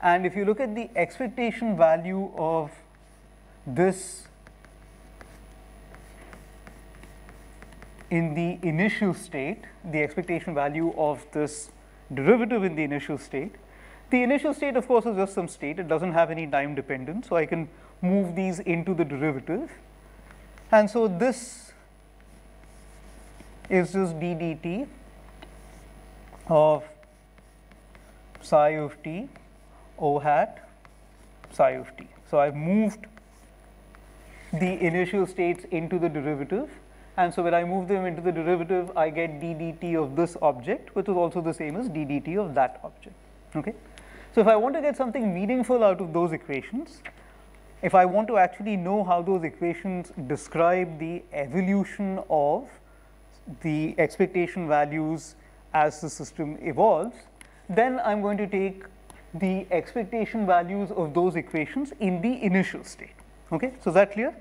and if you look at the expectation value of this in the initial state, the expectation value of this derivative in the initial state, the initial state of course is just some state, it does not have any time dependence. So, I can move these into the derivative. And so, this is just d dt of psi of t o hat psi of t. So, I have moved the initial states into the derivative and so when I move them into the derivative I get d dt of this object which is also the same as d dt of that object. Okay. So, if I want to get something meaningful out of those equations if I want to actually know how those equations describe the evolution of the expectation values as the system evolves, then I'm going to take the expectation values of those equations in the initial state. Okay, so is that clear?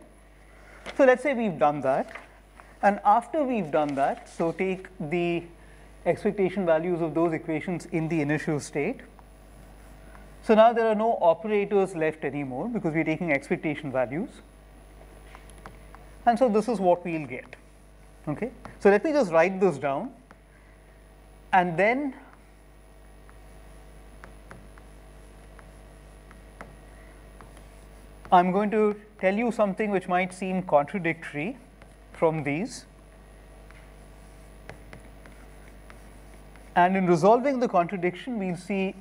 So let's say we've done that, and after we've done that, so take the expectation values of those equations in the initial state. So now there are no operators left anymore because we're taking expectation values. And so this is what we'll get. Okay. So let me just write this down and then I'm going to tell you something which might seem contradictory from these. And in resolving the contradiction, we'll see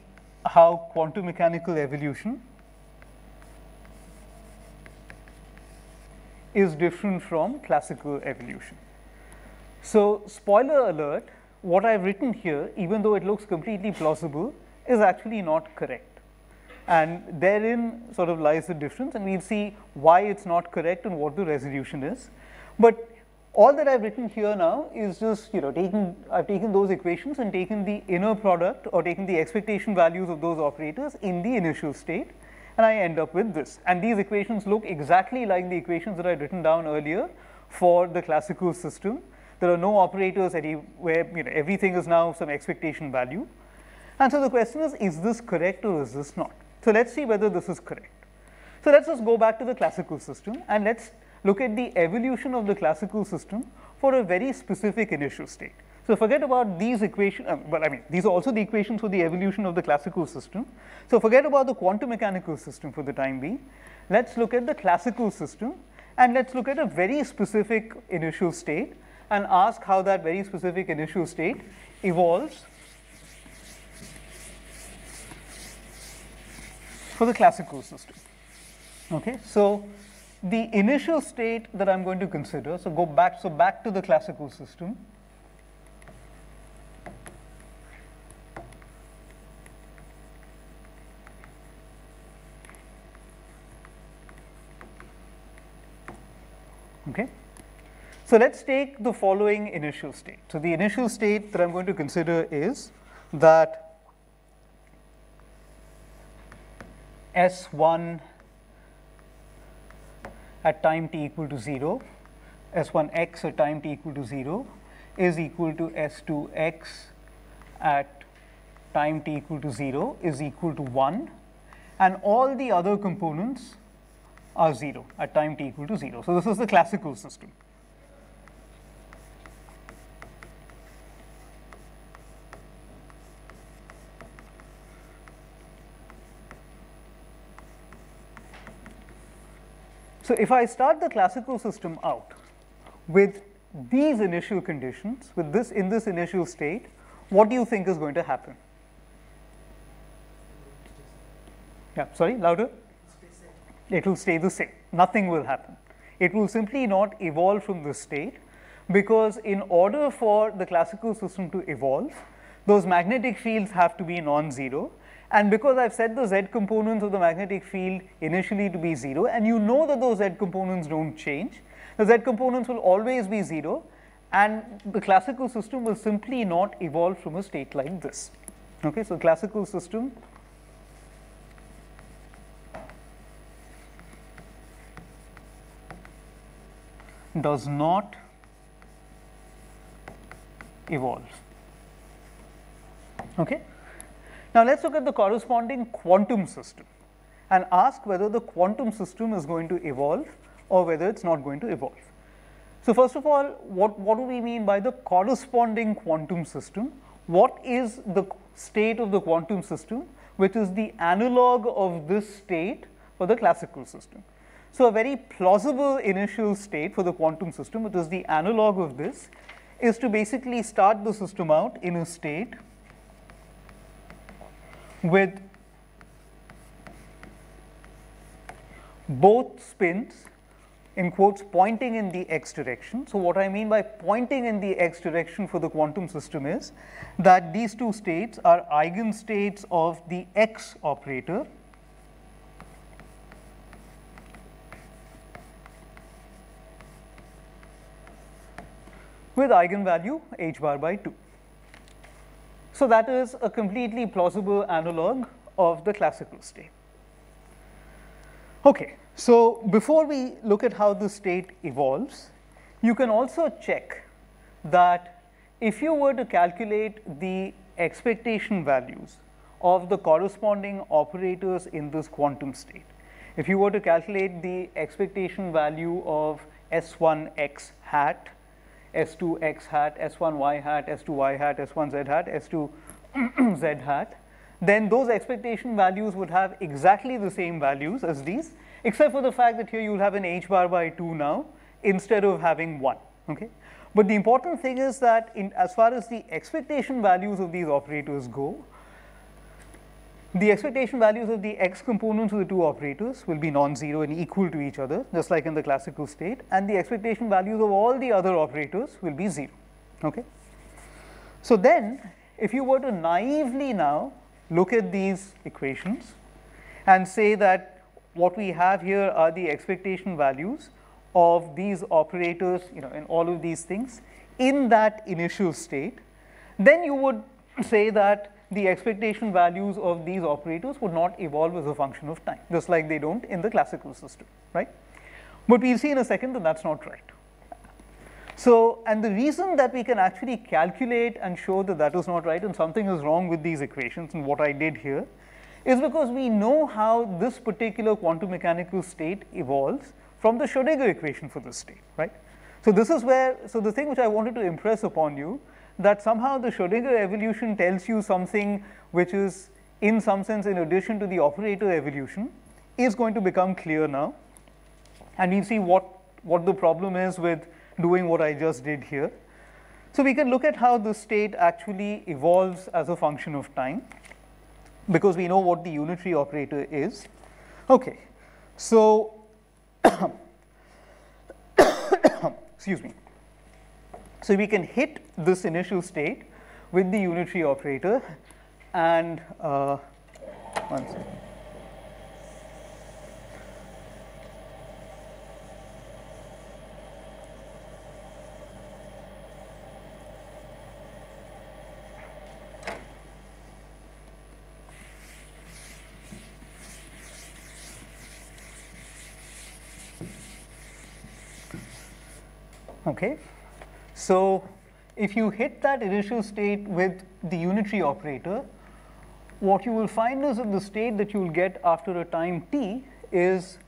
how quantum mechanical evolution is different from classical evolution. So, spoiler alert, what I've written here, even though it looks completely plausible, is actually not correct. And therein sort of lies the difference, and we'll see why it's not correct and what the resolution is. But all that I've written here now is just you know taking I've taken those equations and taken the inner product or taken the expectation values of those operators in the initial state and I end up with this and these equations look exactly like the equations that I had written down earlier for the classical system. There are no operators anywhere you know everything is now some expectation value and so the question is is this correct or is this not. So let's see whether this is correct. So let's just go back to the classical system and let's look at the evolution of the classical system for a very specific initial state. So, forget about these equations, uh, well I mean these are also the equations for the evolution of the classical system. So, forget about the quantum mechanical system for the time being. Let us look at the classical system and let us look at a very specific initial state and ask how that very specific initial state evolves for the classical system. Okay. So, the initial state that I'm going to consider, so go back, so back to the classical system. Okay. So let's take the following initial state. So the initial state that I'm going to consider is that S1 at time t equal to 0, S1x at time t equal to 0 is equal to S2x at time t equal to 0 is equal to 1 and all the other components are 0 at time t equal to 0. So, this is the classical system. So, if I start the classical system out with these initial conditions, with this in this initial state, what do you think is going to happen? Yeah, sorry, louder. It will stay the same. Nothing will happen. It will simply not evolve from this state because in order for the classical system to evolve, those magnetic fields have to be non-zero and because I've set the z components of the magnetic field initially to be 0 and you know that those z components don't change, the z components will always be 0 and the classical system will simply not evolve from a state like this. Okay, so classical system does not evolve. Okay. Now, let us look at the corresponding quantum system and ask whether the quantum system is going to evolve or whether it is not going to evolve. So, first of all, what, what do we mean by the corresponding quantum system? What is the state of the quantum system, which is the analog of this state for the classical system? So, a very plausible initial state for the quantum system, which is the analog of this, is to basically start the system out in a state with both spins in quotes pointing in the x direction. So, what I mean by pointing in the x direction for the quantum system is that these two states are eigenstates of the x operator with eigenvalue h bar by 2. So that is a completely plausible analog of the classical state. Okay, so before we look at how the state evolves, you can also check that if you were to calculate the expectation values of the corresponding operators in this quantum state, if you were to calculate the expectation value of S1x hat, S2x hat, S1y hat, S2y hat, S1z hat, S2z hat, then those expectation values would have exactly the same values as these, except for the fact that here you'll have an h bar by 2 now instead of having 1. Okay? But the important thing is that in, as far as the expectation values of these operators go, the expectation values of the x components of the two operators will be non-zero and equal to each other, just like in the classical state, and the expectation values of all the other operators will be 0. Okay? So then, if you were to naively now look at these equations and say that what we have here are the expectation values of these operators, you know, in all of these things in that initial state, then you would say that the expectation values of these operators would not evolve as a function of time, just like they don't in the classical system, right? But we'll see in a second that that's not right. So, and the reason that we can actually calculate and show that that is not right and something is wrong with these equations and what I did here is because we know how this particular quantum mechanical state evolves from the Schrodinger equation for this state, right? So this is where, so the thing which I wanted to impress upon you that somehow the Schrodinger evolution tells you something which is in some sense in addition to the operator evolution is going to become clear now. And we'll see what, what the problem is with doing what I just did here. So we can look at how the state actually evolves as a function of time because we know what the unitary operator is. Okay, so excuse me. So we can hit this initial state with the unitary operator and uh, one second. Okay. So, if you hit that initial state with the unitary operator, what you will find is that the state that you will get after a time t is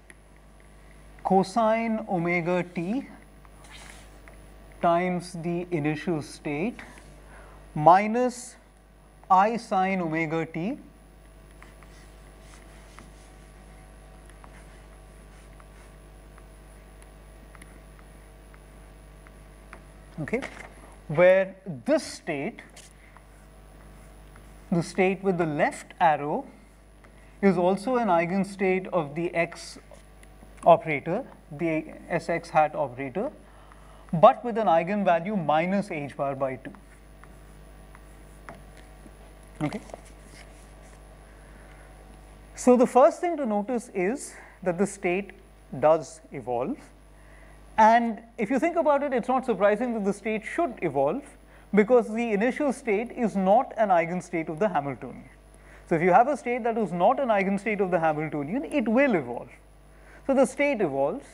cosine omega t times the initial state minus i sine omega t okay, where this state, the state with the left arrow, is also an eigenstate of the x operator, the Sx hat operator, but with an eigenvalue minus h bar by 2. Okay. So, the first thing to notice is that the state does evolve and if you think about it, it's not surprising that the state should evolve because the initial state is not an eigenstate of the Hamiltonian. So if you have a state that is not an eigenstate of the Hamiltonian, it will evolve. So the state evolves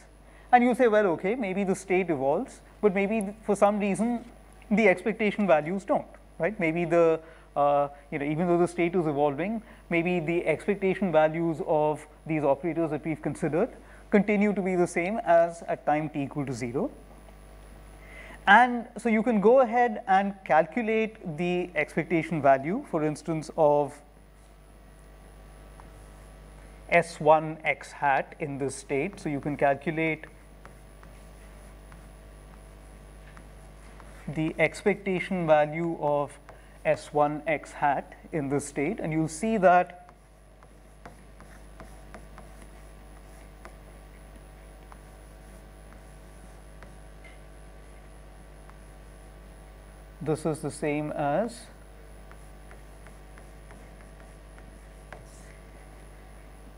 and you say, well, okay, maybe the state evolves, but maybe for some reason the expectation values don't, right? Maybe the, uh, you know, even though the state is evolving, maybe the expectation values of these operators that we've considered continue to be the same as at time t equal to 0. And so you can go ahead and calculate the expectation value, for instance, of S1 x hat in this state. So you can calculate the expectation value of S1 x hat in this state, and you'll see that this is the same as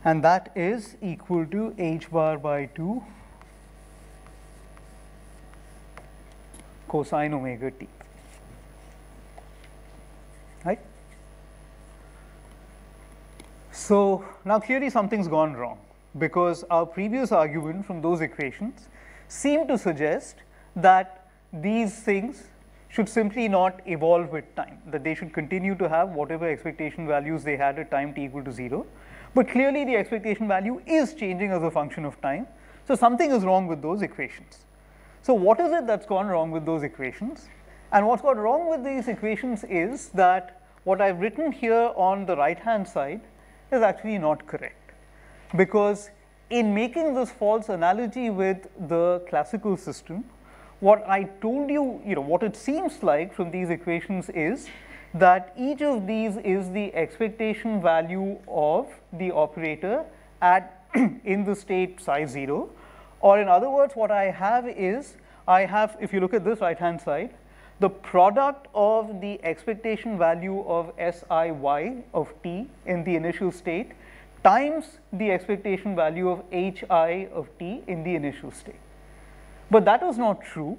and that is equal to h bar by 2 cosine omega t. Right? So now clearly something's gone wrong because our previous argument from those equations seemed to suggest that these things should simply not evolve with time, that they should continue to have whatever expectation values they had at time t equal to 0. But clearly the expectation value is changing as a function of time. So something is wrong with those equations. So what is it that's gone wrong with those equations? And what's gone wrong with these equations is that what I've written here on the right hand side is actually not correct. Because in making this false analogy with the classical system, what I told you, you know, what it seems like from these equations is that each of these is the expectation value of the operator at in the state psi 0 or in other words what I have is I have if you look at this right hand side the product of the expectation value of siy of t in the initial state times the expectation value of Hi of t in the initial state. But that is not true.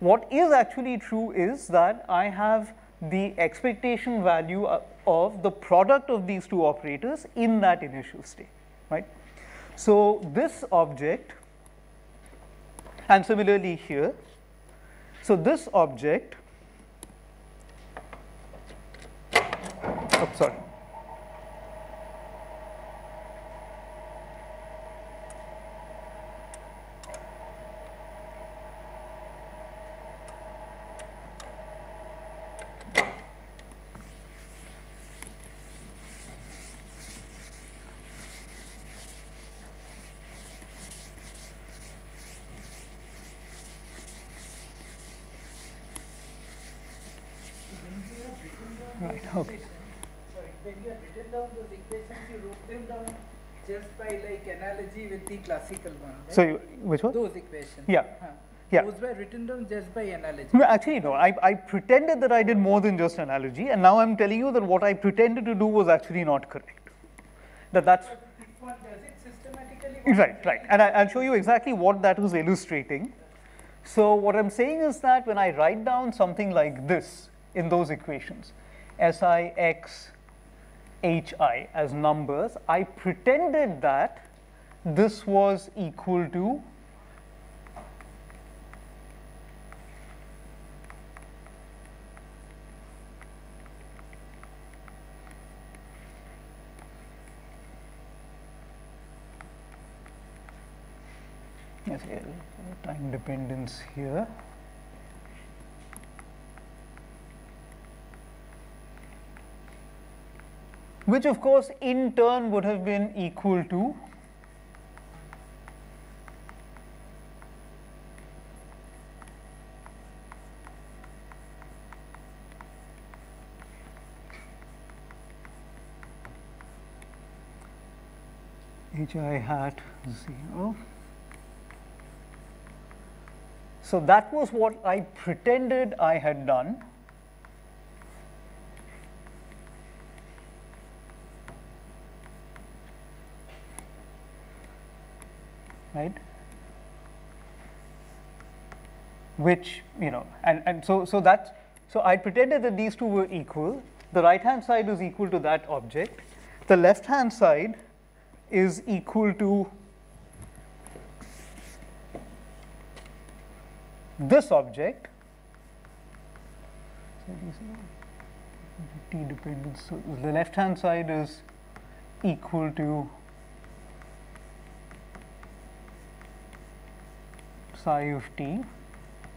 What is actually true is that I have the expectation value uh, of the product of these two operators in that initial state, right. So, this object and similarly here. So, this object, oh, sorry. Right, okay. Sorry, when you have written down those equations, you wrote them down just by like analogy with the classical one, right? So, you, which one? Those equations. Yeah. Huh. Yeah. Those were written down just by analogy. No, actually, no. I, I pretended that I did more than just analogy, and now I'm telling you that what I pretended to do was actually not correct. That that's But if one does it systematically. one right, right. And I, I'll show you exactly what that was illustrating. So what I'm saying is that when I write down something like this in those equations, Si x hi as numbers, I pretended that this was equal to Yes, time dependence here. Which of course in turn would have been equal to hi hat 0 so that was what I pretended I had done. Right? Which, you know, and, and so, so that's, so I pretended that these two were equal. The right hand side is equal to that object. The left hand side is equal to this object. T dependence. So the left hand side is equal to psi of t.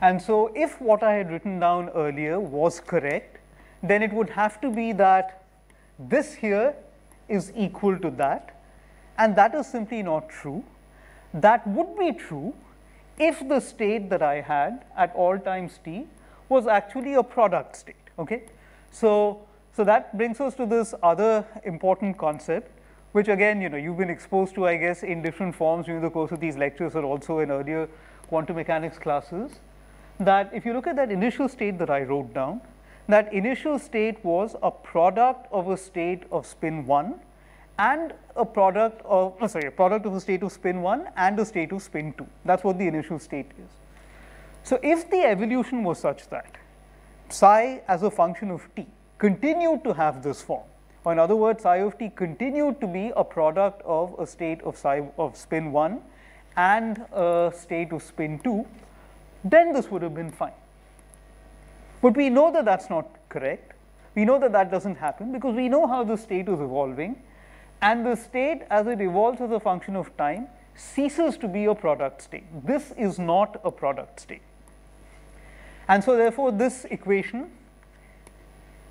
And so if what I had written down earlier was correct then it would have to be that this here is equal to that and that is simply not true that would be true if the state that I had at all times t was actually a product state. Okay? So, so that brings us to this other important concept, which again, you know, you've been exposed to, I guess, in different forms during the course of these lectures or also in earlier quantum mechanics classes, that if you look at that initial state that I wrote down, that initial state was a product of a state of spin 1 and a product of, oh, sorry, a product of a state of spin 1 and a state of spin 2. That's what the initial state is. So if the evolution was such that psi as a function of t continued to have this form, or in other words, psi of t continued to be a product of a state of psi of spin 1 and a state of spin 2, then this would have been fine. But we know that that's not correct. We know that that doesn't happen because we know how the state is evolving and the state as it evolves as a function of time ceases to be a product state. This is not a product state. And so therefore, this equation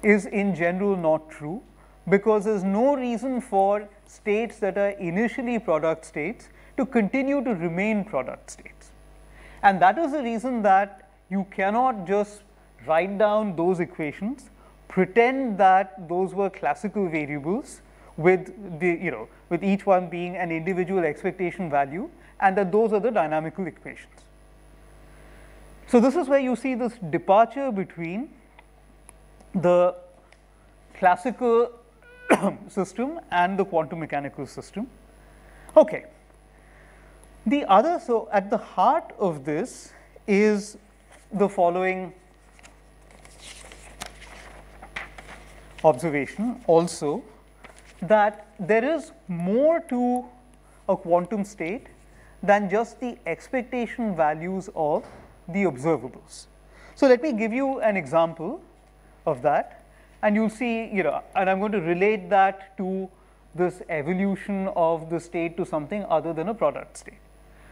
is in general not true because there is no reason for states that are initially product states to continue to remain product states. And that is the reason that you cannot just write down those equations, pretend that those were classical variables with the you know with each one being an individual expectation value and that those are the dynamical equations. So, this is where you see this departure between the classical system and the quantum mechanical system. Okay. The other, so at the heart of this is the following observation also that there is more to a quantum state than just the expectation values of the observables. So, let me give you an example of that and you will see you know and I am going to relate that to this evolution of the state to something other than a product state.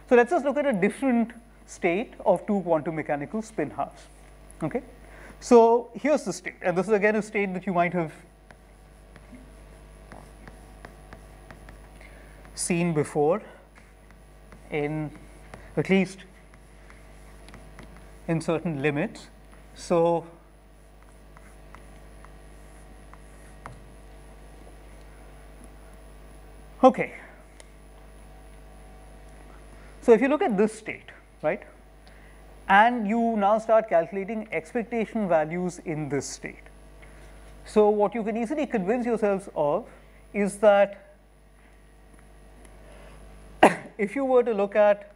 So, let us just look at a different state of two quantum mechanical spin halves. Okay. So, here is the state and this is again a state that you might have seen before in at least in certain limits. So, okay. So, if you look at this state, right, and you now start calculating expectation values in this state. So, what you can easily convince yourselves of is that if you were to look at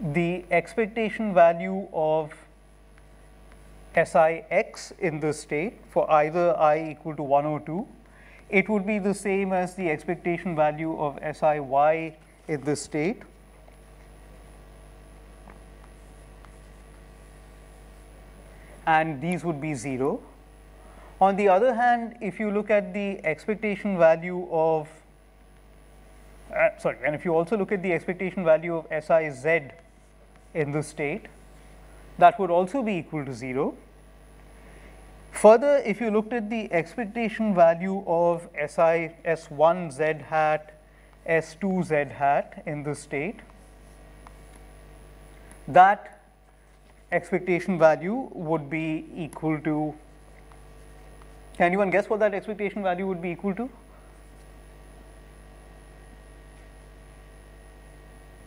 the expectation value of SI x in this state for either i equal to 1 or 2, it would be the same as the expectation value of SI y in this state. And these would be 0. On the other hand, if you look at the expectation value of uh, sorry and if you also look at the expectation value of Si z in this state that would also be equal to 0. Further if you looked at the expectation value of Si S1 z hat S2 z hat in this state that expectation value would be equal to can anyone guess what that expectation value would be equal to?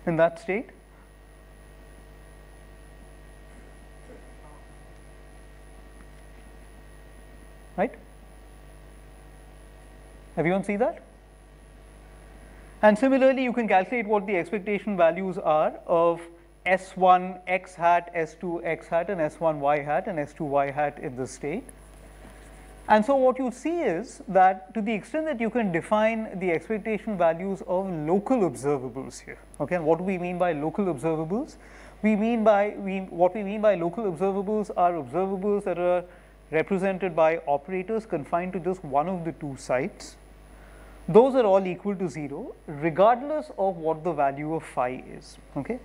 In that state? Right? Everyone see that? And similarly, you can calculate what the expectation values are of S1 x hat, S2 x hat and S1 y hat and S2 y hat in this state. And so what you see is that to the extent that you can define the expectation values of local observables here, okay, and what do we mean by local observables? We mean by, we, what we mean by local observables are observables that are represented by operators confined to just one of the two sites. Those are all equal to 0 regardless of what the value of phi is, okay.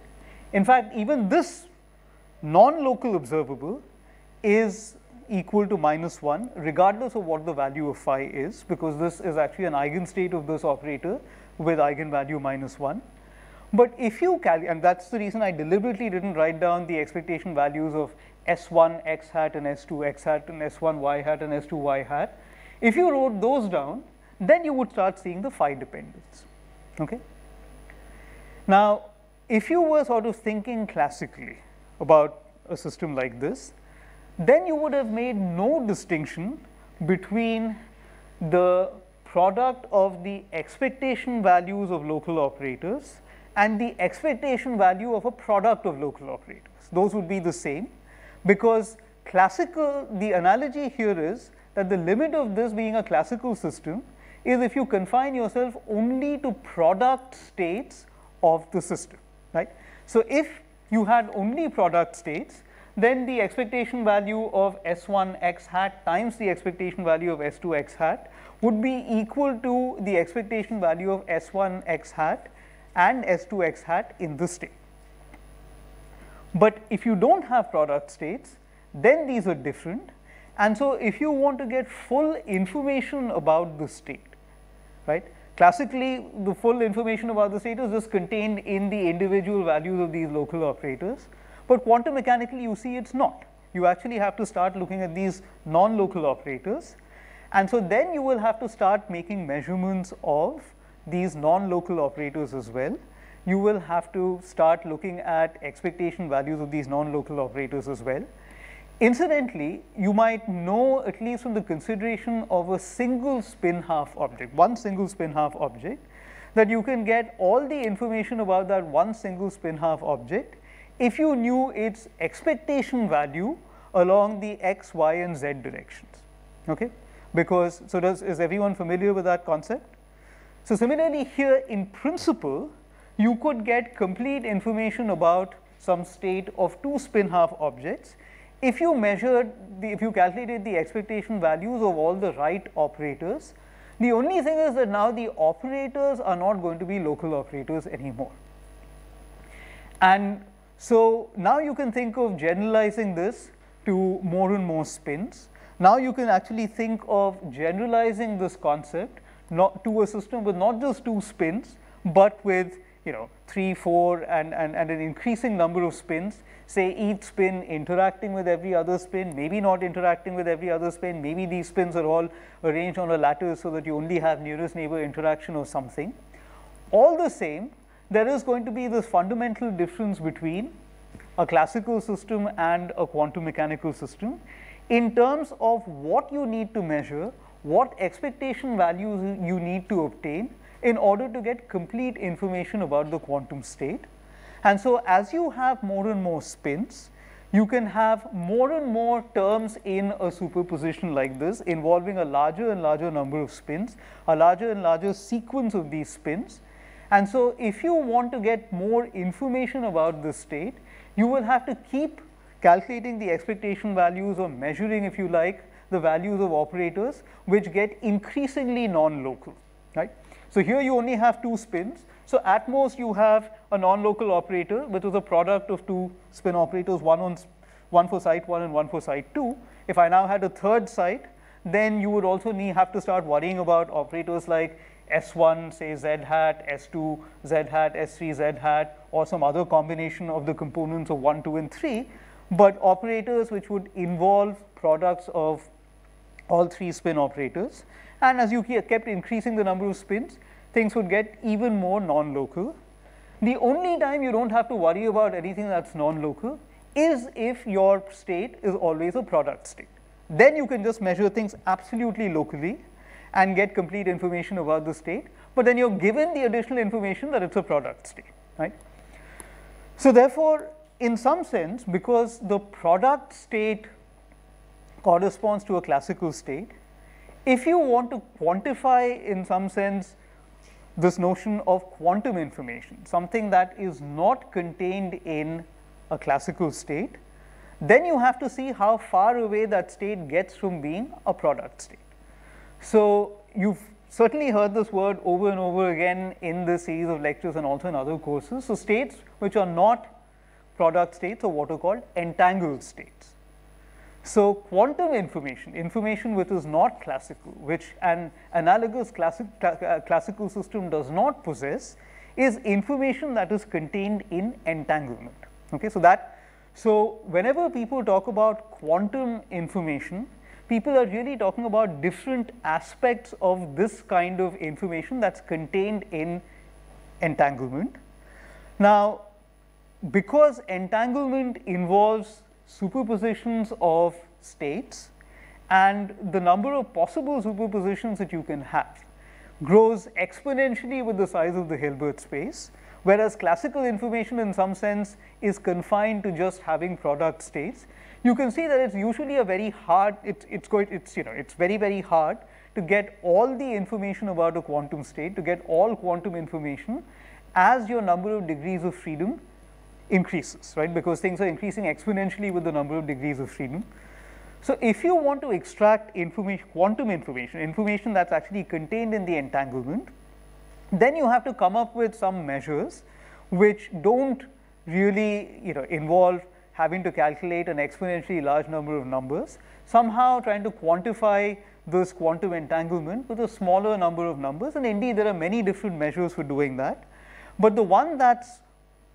In fact, even this non-local observable is equal to minus 1 regardless of what the value of phi is because this is actually an eigenstate of this operator with eigenvalue minus 1. But if you calculate and that is the reason I deliberately did not write down the expectation values of S1 x hat and S2 x hat and S1 y hat and S2 y hat. If you wrote those down then you would start seeing the phi dependence. Okay. Now, if you were sort of thinking classically about a system like this, then you would have made no distinction between the product of the expectation values of local operators and the expectation value of a product of local operators. Those would be the same because classical, the analogy here is that the limit of this being a classical system is if you confine yourself only to product states of the system, right. So, if you had only product states, then the expectation value of S1 x hat times the expectation value of S2 x hat would be equal to the expectation value of S1 x hat and S2 x hat in this state. But if you do not have product states, then these are different. And so, if you want to get full information about the state, right, classically the full information about the state is just contained in the individual values of these local operators, but quantum mechanically you see it is not. You actually have to start looking at these non-local operators and so then you will have to start making measurements of these non-local operators as well. You will have to start looking at expectation values of these non-local operators as well. Incidentally, you might know at least from the consideration of a single spin half object, one single spin half object, that you can get all the information about that one single spin half object if you knew its expectation value along the x, y and z directions. Okay? Because, so does, is everyone familiar with that concept? So, similarly here in principle, you could get complete information about some state of two spin half objects if you measured the, if you calculated the expectation values of all the right operators, the only thing is that now the operators are not going to be local operators anymore. And so now you can think of generalizing this to more and more spins. Now you can actually think of generalizing this concept not to a system with not just two spins, but with you know 3, 4 and, and, and an increasing number of spins say each spin interacting with every other spin, maybe not interacting with every other spin, maybe these spins are all arranged on a lattice so that you only have nearest neighbor interaction or something. All the same, there is going to be this fundamental difference between a classical system and a quantum mechanical system in terms of what you need to measure, what expectation values you need to obtain in order to get complete information about the quantum state and so, as you have more and more spins, you can have more and more terms in a superposition like this involving a larger and larger number of spins, a larger and larger sequence of these spins. And so, if you want to get more information about this state, you will have to keep calculating the expectation values or measuring if you like the values of operators which get increasingly non-local, right. So, here you only have two spins, so, at most you have a non-local operator which is a product of two spin operators one on one for site 1 and one for site 2. If I now had a third site then you would also need have to start worrying about operators like S1 say z hat, S2 z hat, S3 z hat or some other combination of the components of 1, 2 and 3, but operators which would involve products of all three spin operators and as you kept increasing the number of spins things would get even more non-local. The only time you do not have to worry about anything that is non-local is if your state is always a product state. Then you can just measure things absolutely locally and get complete information about the state, but then you are given the additional information that it is a product state, right. So, therefore, in some sense because the product state corresponds to a classical state, if you want to quantify in some sense this notion of quantum information, something that is not contained in a classical state, then you have to see how far away that state gets from being a product state. So, you have certainly heard this word over and over again in this series of lectures and also in other courses. So, states which are not product states are what are called entangled states. So, quantum information, information which is not classical, which an analogous classic, uh, classical system does not possess is information that is contained in entanglement. Okay, so, that so whenever people talk about quantum information, people are really talking about different aspects of this kind of information that is contained in entanglement. Now, because entanglement involves superpositions of states and the number of possible superpositions that you can have grows exponentially with the size of the Hilbert space, whereas classical information in some sense is confined to just having product states. You can see that it's usually a very hard, it's, it's going, it's, you know, it's very, very hard to get all the information about a quantum state, to get all quantum information as your number of degrees of freedom increases, right? Because things are increasing exponentially with the number of degrees of freedom. So, if you want to extract information, quantum information, information that's actually contained in the entanglement, then you have to come up with some measures which don't really you know involve having to calculate an exponentially large number of numbers, somehow trying to quantify this quantum entanglement with a smaller number of numbers and indeed there are many different measures for doing that. But the one that's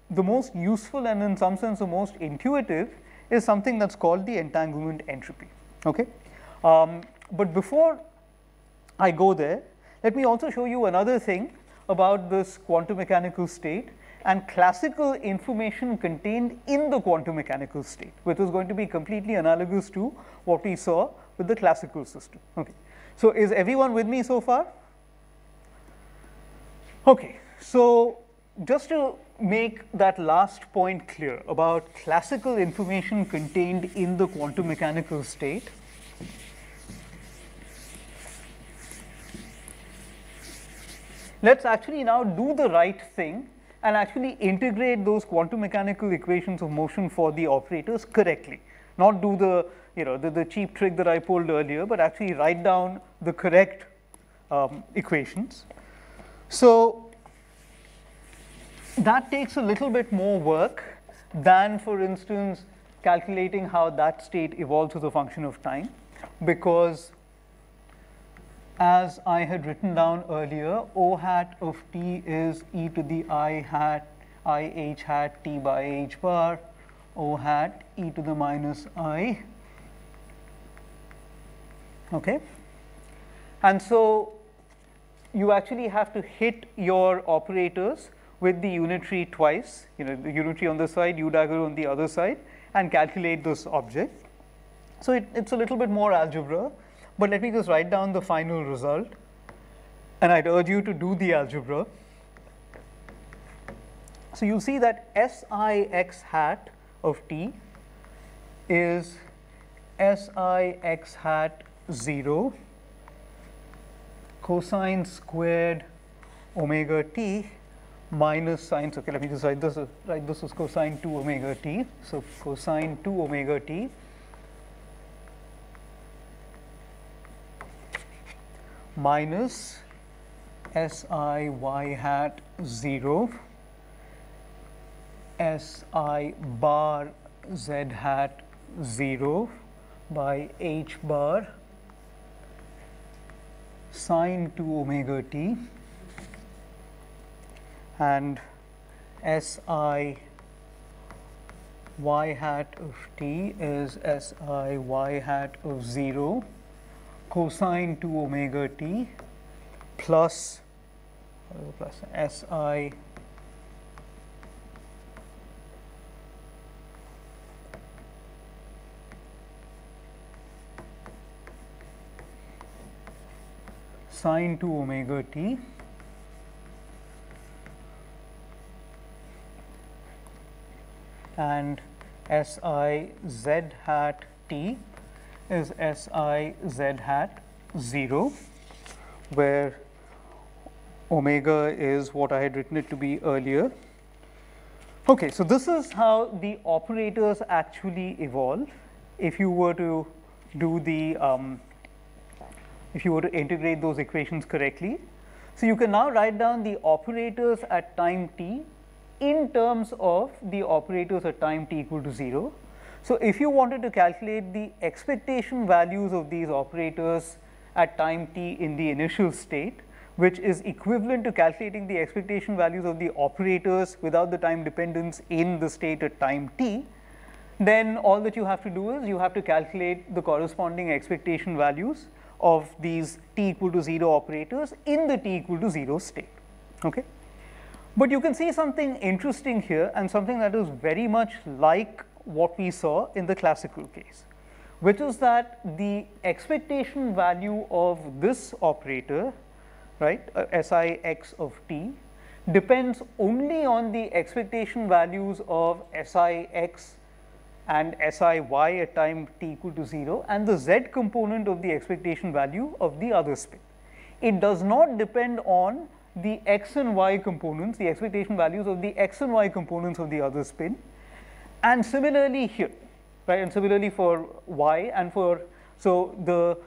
the most useful and in some sense the most intuitive is something that's called the entanglement entropy. Okay? Um, but before I go there, let me also show you another thing about this quantum mechanical state and classical information contained in the quantum mechanical state, which was going to be completely analogous to what we saw with the classical system. Okay. So, is everyone with me so far? Okay. So, just to make that last point clear about classical information contained in the quantum mechanical state, let us actually now do the right thing and actually integrate those quantum mechanical equations of motion for the operators correctly, not do the you know the, the cheap trick that I pulled earlier, but actually write down the correct um, equations. So, that takes a little bit more work than for instance calculating how that state evolves as a function of time because as I had written down earlier, O hat of t is e to the i hat i h hat t by h bar, O hat e to the minus i. Okay. And so, you actually have to hit your operators with the unitary twice, you know, the unitary on the side, u dagger on the other side and calculate this object. So, it, it's a little bit more algebra, but let me just write down the final result and I'd urge you to do the algebra. So, you will see that S i x hat of t is S i x hat 0 cosine squared omega t minus sine, okay, let me just write this, write this as cosine 2 omega t. So, cosine 2 omega t minus S i y hat 0 si bar z hat 0 by h bar sine 2 omega t and si y hat of t is si y hat of 0 cosine 2 omega t plus, plus S i sine 2 omega t and S i z hat t is S i z hat 0, where omega is what I had written it to be earlier. Okay, so this is how the operators actually evolve if you were to do the, um, if you were to integrate those equations correctly. So, you can now write down the operators at time t in terms of the operators at time t equal to 0. So, if you wanted to calculate the expectation values of these operators at time t in the initial state, which is equivalent to calculating the expectation values of the operators without the time dependence in the state at time t, then all that you have to do is you have to calculate the corresponding expectation values of these t equal to 0 operators in the t equal to 0 state. Okay. But you can see something interesting here and something that is very much like what we saw in the classical case, which is that the expectation value of this operator, right, uh, SI x of t, depends only on the expectation values of SI x and SI y at time t equal to 0 and the z component of the expectation value of the other spin. It does not depend on the x and y components, the expectation values of the x and y components of the other spin and similarly here, right, and similarly for y and for, so the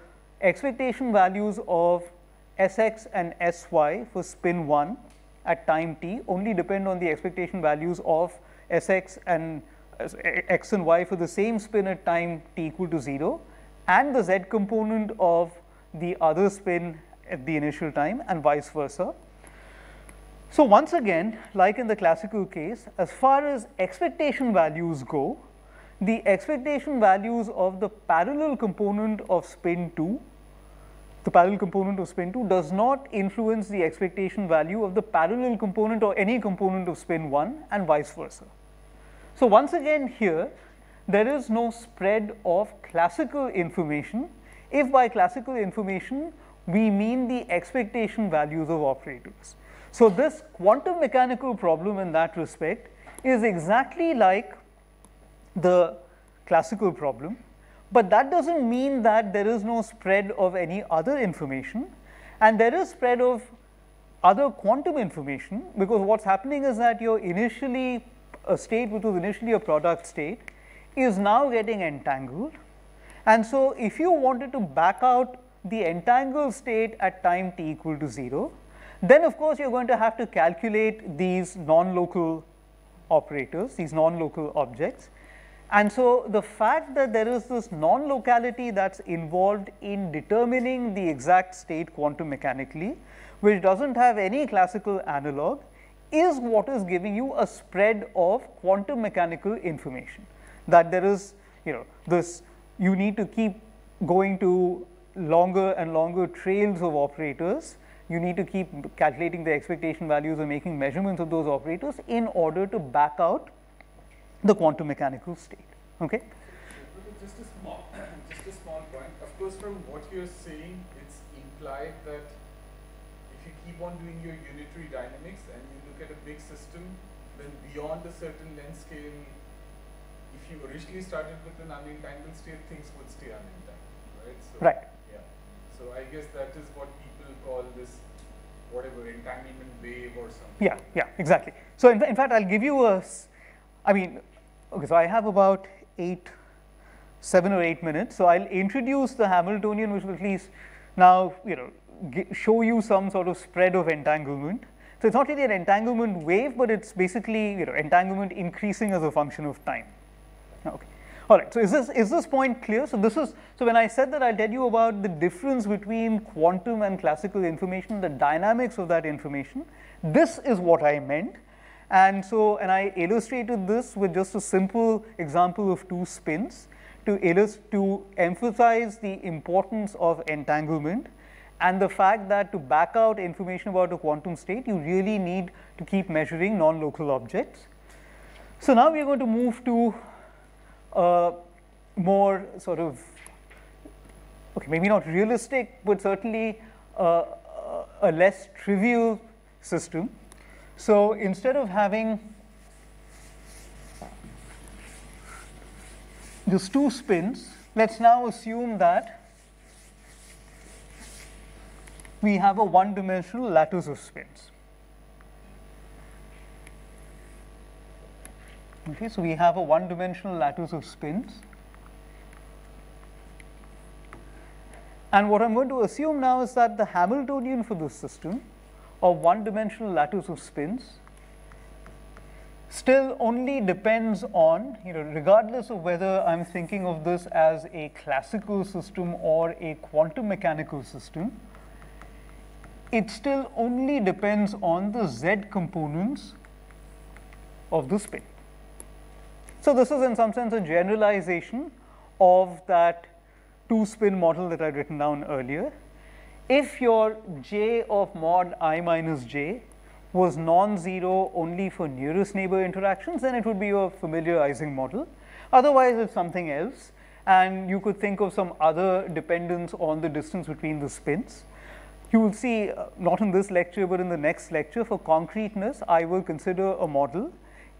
expectation values of Sx and Sy for spin 1 at time t only depend on the expectation values of Sx and x and y for the same spin at time t equal to 0 and the z component of the other spin at the initial time and vice versa. So, once again like in the classical case as far as expectation values go, the expectation values of the parallel component of spin 2, the parallel component of spin 2 does not influence the expectation value of the parallel component or any component of spin 1 and vice versa. So, once again here there is no spread of classical information if by classical information we mean the expectation values of operators. So, this quantum mechanical problem in that respect is exactly like the classical problem, but that does not mean that there is no spread of any other information and there is spread of other quantum information because what is happening is that your initially a state which was initially a product state is now getting entangled. And so, if you wanted to back out the entangled state at time t equal to 0, then of course, you are going to have to calculate these non-local operators, these non-local objects. And so, the fact that there is this non-locality that is involved in determining the exact state quantum mechanically, which does not have any classical analog, is what is giving you a spread of quantum mechanical information that there is you know this you need to keep going to longer and longer trails of operators you need to keep calculating the expectation values and making measurements of those operators in order to back out the quantum mechanical state okay just a small just a small point of course from what you're saying it's implied that if you keep on doing your unitary dynamics and you look at a big system, then beyond a certain length scale, if you originally started with an unentangled state, things would stay unentangled, right? So, right. Yeah. So I guess that is what people call this whatever entanglement wave or something. Yeah, yeah, exactly. So in, in fact, I'll give you a, I mean, okay, so I have about eight, seven or eight minutes. So I'll introduce the Hamiltonian, which will at least now, you know, show you some sort of spread of entanglement. So, it is not really an entanglement wave, but it is basically you know entanglement increasing as a function of time. Okay. All right. So, is this is this point clear? So, this is so when I said that I will tell you about the difference between quantum and classical information, the dynamics of that information. This is what I meant. And so, and I illustrated this with just a simple example of two spins to illustrate to emphasize the importance of entanglement and the fact that to back out information about a quantum state, you really need to keep measuring non-local objects. So now we are going to move to a more sort of, okay, maybe not realistic, but certainly a, a less trivial system. So instead of having just two spins, let's now assume that we have a one dimensional lattice of spins. Okay, so we have a one dimensional lattice of spins. And what I am going to assume now is that the Hamiltonian for this system of one dimensional lattice of spins still only depends on, you know, regardless of whether I am thinking of this as a classical system or a quantum mechanical system, it still only depends on the z components of the spin. So, this is in some sense a generalization of that two spin model that I had written down earlier. If your j of mod i minus j was non-zero only for nearest neighbor interactions, then it would be a familiar Ising model. Otherwise, it's something else and you could think of some other dependence on the distance between the spins you will see, uh, not in this lecture, but in the next lecture, for concreteness, I will consider a model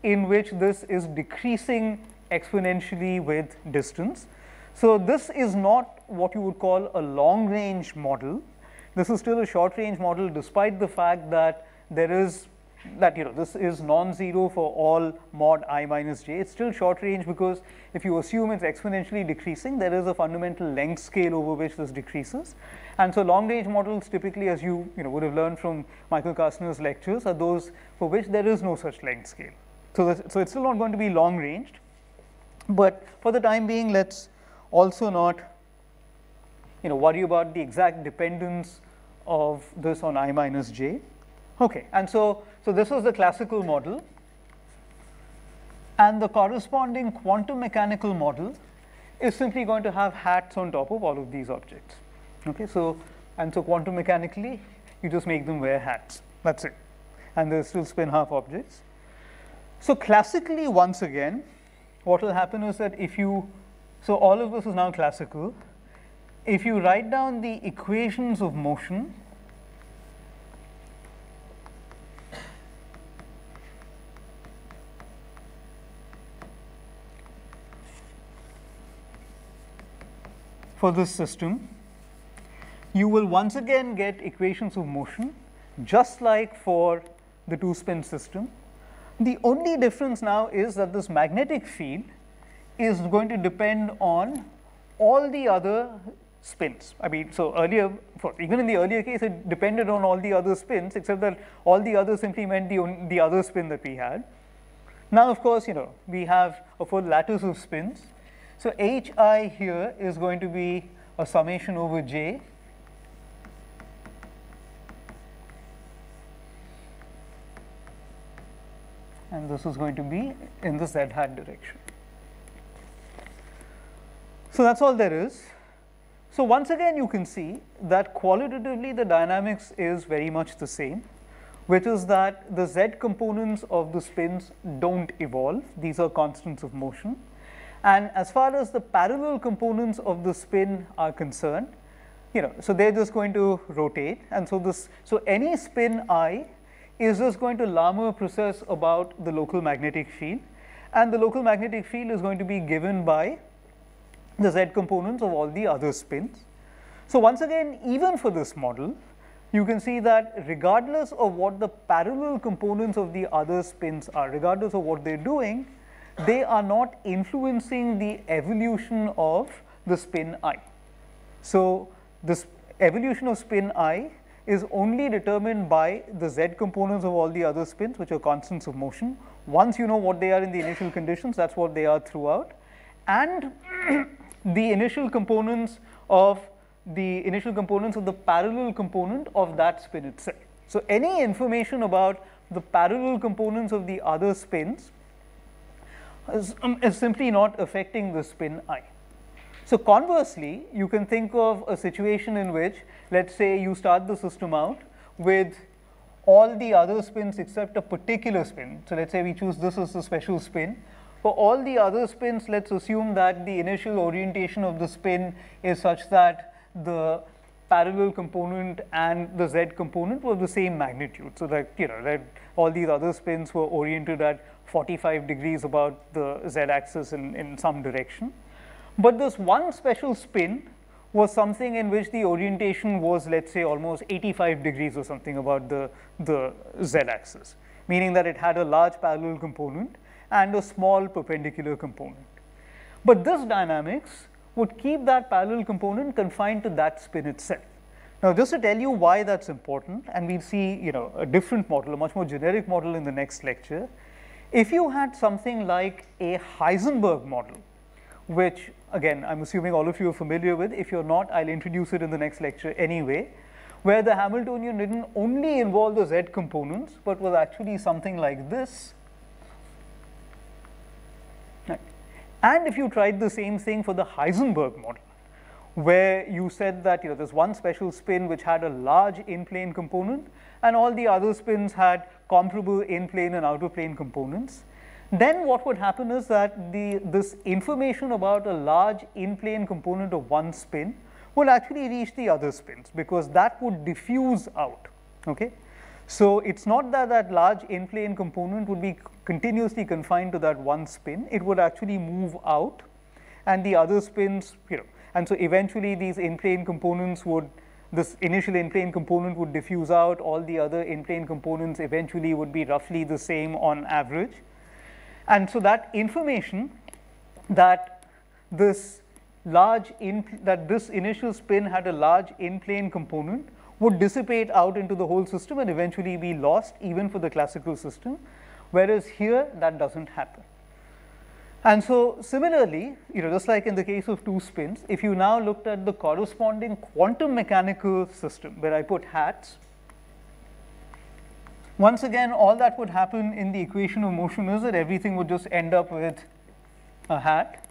in which this is decreasing exponentially with distance. So this is not what you would call a long range model. This is still a short range model despite the fact that there is that you know this is non-zero for all mod i minus j. It's still short range because if you assume it's exponentially decreasing, there is a fundamental length scale over which this decreases. And so long range models typically as you, you know, would have learned from Michael Kastner's lectures are those for which there is no such length scale. So, so it's still not going to be long ranged, but for the time being let's also not you know worry about the exact dependence of this on i minus j. Okay, and so, so this was the classical model and the corresponding quantum mechanical model is simply going to have hats on top of all of these objects. Okay, so and so quantum mechanically you just make them wear hats, that's it. And they still spin half objects. So classically once again, what will happen is that if you, so all of this is now classical, if you write down the equations of motion for this system, you will once again get equations of motion just like for the two spin system. The only difference now is that this magnetic field is going to depend on all the other spins. I mean, so earlier, for even in the earlier case, it depended on all the other spins, except that all the others simply meant the, the other spin that we had. Now, of course, you know, we have a full lattice of spins. So hi here is going to be a summation over j and this is going to be in the z hat direction. So that's all there is. So once again you can see that qualitatively the dynamics is very much the same, which is that the z components of the spins don't evolve, these are constants of motion. And as far as the parallel components of the spin are concerned, you know, so they're just going to rotate. And so this, so any spin i is just going to Larmor precess about the local magnetic field. And the local magnetic field is going to be given by the z components of all the other spins. So once again, even for this model, you can see that regardless of what the parallel components of the other spins are, regardless of what they're doing, they are not influencing the evolution of the spin i. So, this evolution of spin i is only determined by the z components of all the other spins which are constants of motion. Once you know what they are in the initial conditions that is what they are throughout and the initial components of the initial components of the parallel component of that spin itself. So, any information about the parallel components of the other spins is, um, is simply not affecting the spin i. So, conversely, you can think of a situation in which let us say you start the system out with all the other spins except a particular spin. So, let us say we choose this as the special spin. For all the other spins, let us assume that the initial orientation of the spin is such that the parallel component and the z component were the same magnitude. So, that you know that all these other spins were oriented at 45 degrees about the z axis in, in some direction. But this one special spin was something in which the orientation was let us say almost 85 degrees or something about the, the z axis, meaning that it had a large parallel component and a small perpendicular component. But this dynamics would keep that parallel component confined to that spin itself. Now, just to tell you why that is important and we will see you know a different model, a much more generic model in the next lecture. If you had something like a Heisenberg model, which again I am assuming all of you are familiar with. If you are not, I will introduce it in the next lecture anyway, where the Hamiltonian didn't only involve the z components, but was actually something like this. And if you tried the same thing for the Heisenberg model, where you said that you know there's one special spin which had a large in-plane component and all the other spins had comparable in-plane and outer plane components, then what would happen is that the, this information about a large in-plane component of one spin will actually reach the other spins because that would diffuse out, okay? So it's not that that large in-plane component would be continuously confined to that one spin, it would actually move out and the other spins, you know, and so eventually these in-plane components would, this initial in-plane component would diffuse out, all the other in-plane components eventually would be roughly the same on average. And so that information that this large in, that this initial spin had a large in-plane component would dissipate out into the whole system and eventually be lost even for the classical system, whereas here that doesn't happen. And so similarly, you know, just like in the case of two spins, if you now looked at the corresponding quantum mechanical system where I put hats, once again, all that would happen in the equation of motion is that everything would just end up with a hat.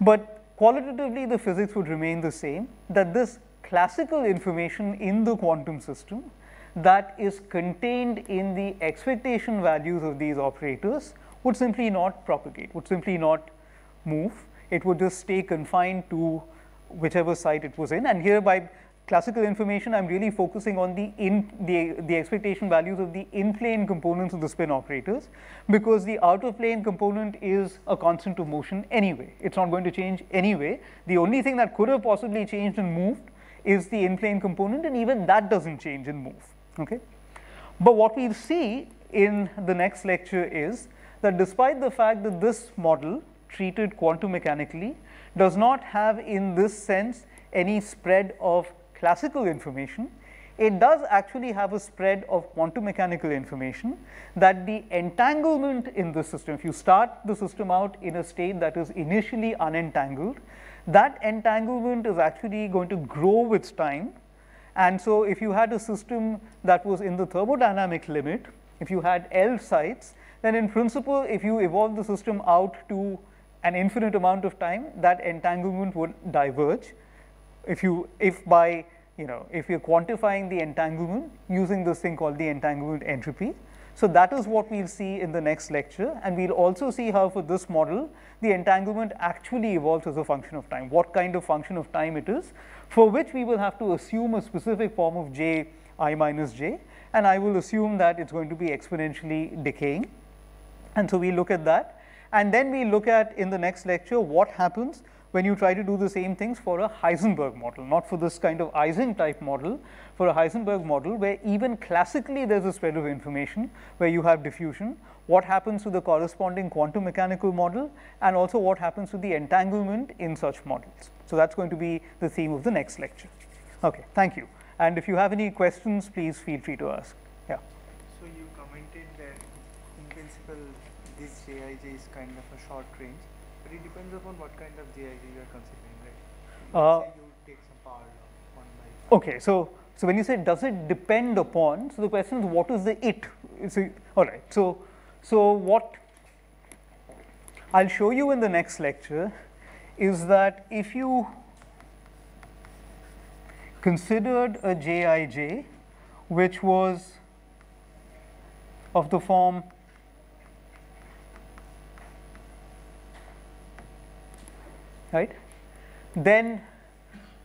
But qualitatively, the physics would remain the same, that this classical information in the quantum system that is contained in the expectation values of these operators would simply not propagate, would simply not move. It would just stay confined to whichever site it was in. And here by classical information, I'm really focusing on the in the, the expectation values of the in-plane components of the spin operators, because the out-of-plane component is a constant of motion anyway. It's not going to change anyway. The only thing that could have possibly changed and moved is the in-plane component, and even that doesn't change and move. Okay, but what we'll see in the next lecture is that despite the fact that this model treated quantum mechanically does not have in this sense any spread of classical information, it does actually have a spread of quantum mechanical information that the entanglement in the system, if you start the system out in a state that is initially unentangled, that entanglement is actually going to grow with time. And so if you had a system that was in the thermodynamic limit, if you had L sites, then in principle, if you evolve the system out to an infinite amount of time, that entanglement would diverge. If you, if by, you know, if you're quantifying the entanglement using this thing called the entanglement entropy. So that is what we'll see in the next lecture, and we'll also see how for this model, the entanglement actually evolves as a function of time, what kind of function of time it is, for which we will have to assume a specific form of j i minus j, and I will assume that it's going to be exponentially decaying. And so we look at that and then we look at in the next lecture what happens when you try to do the same things for a Heisenberg model, not for this kind of Ising type model, for a Heisenberg model where even classically there's a spread of information where you have diffusion, what happens to the corresponding quantum mechanical model and also what happens to the entanglement in such models. So that's going to be the theme of the next lecture. Okay, thank you. And if you have any questions, please feel free to ask. Yeah. So you commented that in principle this Jij is kind of a short range, it depends upon what kind of Jij you are considering, right? Uh, say you take some power by Okay, so so when you say does it depend upon, so the question is what is the it? So, all right, so so what I'll show you in the next lecture is that if you considered a Jij which was of the form right, then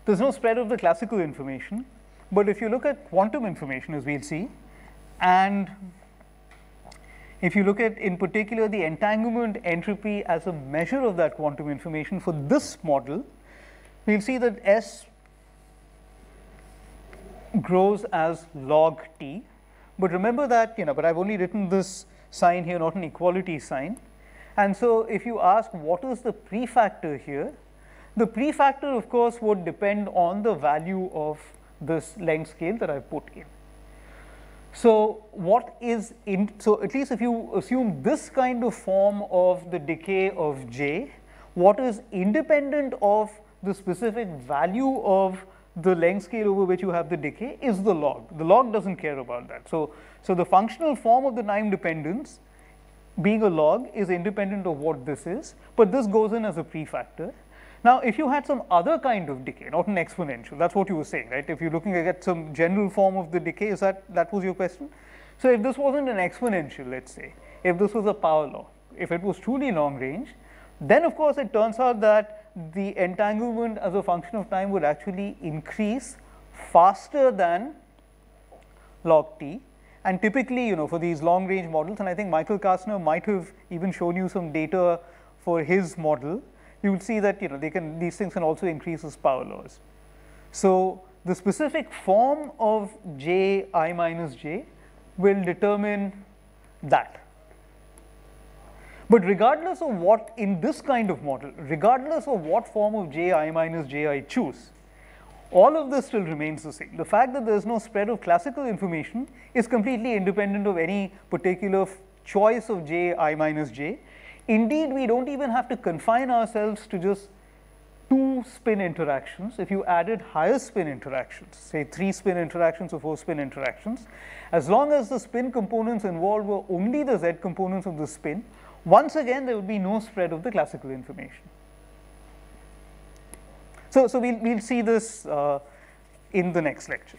there's no spread of the classical information. But if you look at quantum information, as we'll see, and if you look at, in particular, the entanglement entropy as a measure of that quantum information for this model, we'll see that S grows as log t. But remember that, you know, but I've only written this sign here, not an equality sign. And so if you ask what is the prefactor here, the prefactor of course would depend on the value of this length scale that I've put in. So what is in, so at least if you assume this kind of form of the decay of J, what is independent of the specific value of the length scale over which you have the decay is the log. The log doesn't care about that. So, so the functional form of the time dependence being a log is independent of what this is, but this goes in as a prefactor. Now, if you had some other kind of decay, not an exponential, that's what you were saying, right? If you're looking at some general form of the decay, is that, that was your question? So if this wasn't an exponential, let's say, if this was a power law, if it was truly long range, then of course it turns out that the entanglement as a function of time would actually increase faster than log t. And typically, you know, for these long range models, and I think Michael Kastner might have even shown you some data for his model, you will see that, you know, they can, these things can also increase as power laws. So the specific form of j i minus j will determine that. But regardless of what, in this kind of model, regardless of what form of j i minus j I choose, all of this still remains the same. The fact that there is no spread of classical information is completely independent of any particular choice of j i minus j. Indeed, we don't even have to confine ourselves to just two spin interactions. If you added higher spin interactions, say three spin interactions or four spin interactions, as long as the spin components involved were only the z components of the spin, once again there would be no spread of the classical information. So, so we'll, we'll see this uh, in the next lecture.